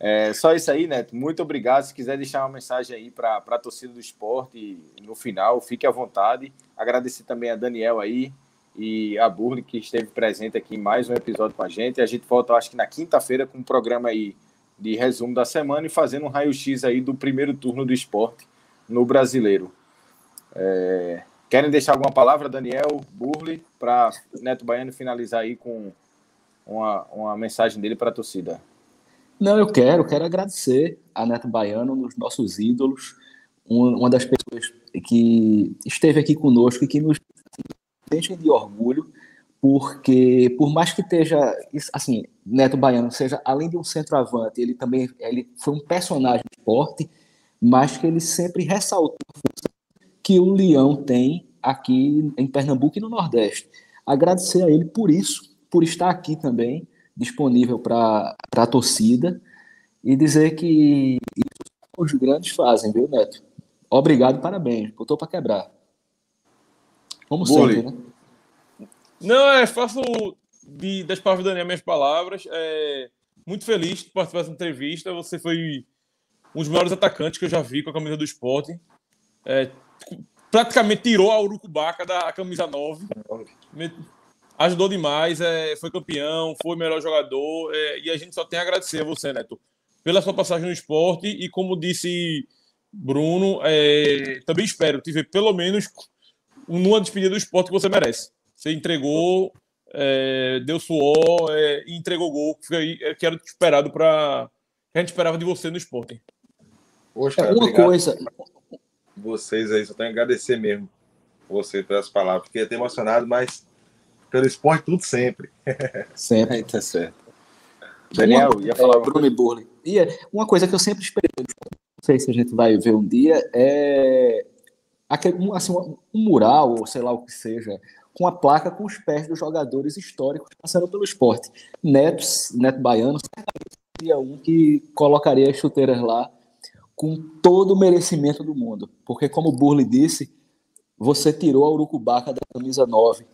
é só isso aí, Neto. Muito obrigado. Se quiser deixar uma mensagem aí para a torcida do esporte no final, fique à vontade. Agradecer também a Daniel aí e a Burle, que esteve presente aqui em mais um episódio com a gente. A gente volta, acho que na quinta-feira, com um programa aí de resumo da semana e fazendo um raio-x aí do primeiro turno do esporte no brasileiro. É, Querem deixar alguma palavra, Daniel, Burle, para Neto Baiano finalizar aí com uma, uma mensagem dele para a torcida.
Não, eu quero, quero agradecer a Neto Baiano, um dos nossos ídolos, uma das pessoas que esteve aqui conosco e que nos enche de orgulho, porque por mais que esteja, assim, Neto Baiano seja, além de um centroavante, ele também ele foi um personagem esporte, mas que ele sempre ressaltou a que o Leão tem aqui em Pernambuco e no Nordeste. Agradecer a ele por isso, por estar aqui também, disponível para a torcida, e dizer que os grandes fazem, viu, Neto? Obrigado, parabéns. Botou para quebrar. Como Bully. sempre, né?
Não, é, faço de, das palavras da Daniel minhas palavras. É, muito feliz de participar dessa entrevista. Você foi um dos melhores atacantes que eu já vi com a camisa do esporte. É, praticamente tirou a Urucubaca da camisa 9. Ajudou demais, é, foi campeão, foi melhor jogador. É, e a gente só tem a agradecer a você, Neto, pela sua passagem no esporte. E como disse Bruno, é, também espero te ver pelo menos numa despedida do esporte que você merece. Você entregou, é, deu suor é, e entregou gol, que era esperado para. a gente esperava de você no esporte.
Poxa, cara, uma coisa.
Vocês aí, só tenho a agradecer mesmo você pelas palavras. Fiquei até emocionado, mas pelo esporte tudo sempre.
Sempre.
tá certo.
Daniel, ia falar. É, Bruno e Burley. E é, uma coisa que eu sempre esperei não sei se a gente vai ver um dia, é aquele, assim, um mural, ou sei lá o que seja, com a placa com os pés dos jogadores históricos que passaram pelo esporte. Neto, Neto Baiano seria um que colocaria as chuteiras lá com todo o merecimento do mundo. Porque, como o Burley disse, você tirou a Urucubaca da camisa 9.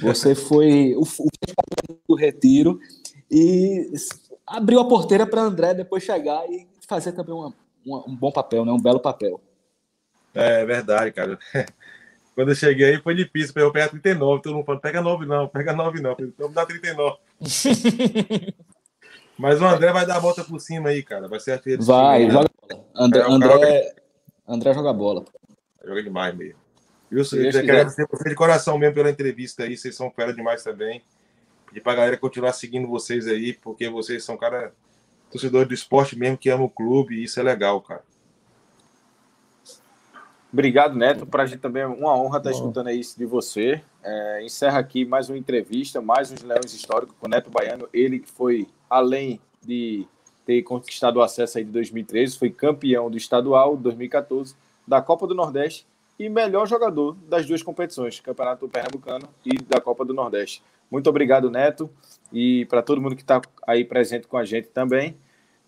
Você foi o, o do retiro e abriu a porteira para André depois chegar e fazer também uma um, um bom papel, né? Um belo papel.
É verdade, cara. Quando eu cheguei aí foi difícil eu pegar 39. Todo mundo falando, pega 9 não, pega 9 não. Vamos dar 39. Mas o André vai dar a volta por cima aí, cara. Vai ser a
Vai, time, joga bola. André, André, André joga bola.
Joga demais mesmo. Eu, eu quero agradecer você de coração mesmo pela entrevista aí. Vocês são fera demais também. Pedir pra galera continuar seguindo vocês aí, porque vocês são cara torcedor do esporte mesmo que ama o clube, e isso é legal, cara.
Obrigado, Neto. Para a gente também é uma honra estar escutando isso de você. É, encerra aqui mais uma entrevista, mais uns Leões Históricos com o Neto Baiano. Ele que foi, além de ter conquistado o acesso aí de 2013, foi campeão do estadual 2014, da Copa do Nordeste e melhor jogador das duas competições, Campeonato Pernambucano e da Copa do Nordeste. Muito obrigado, Neto, e para todo mundo que está aí presente com a gente também,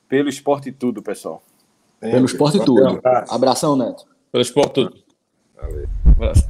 pelo esporte tudo, pessoal.
Pelo esporte tudo. Abração, Neto.
Pelo esporte tudo.
Valeu.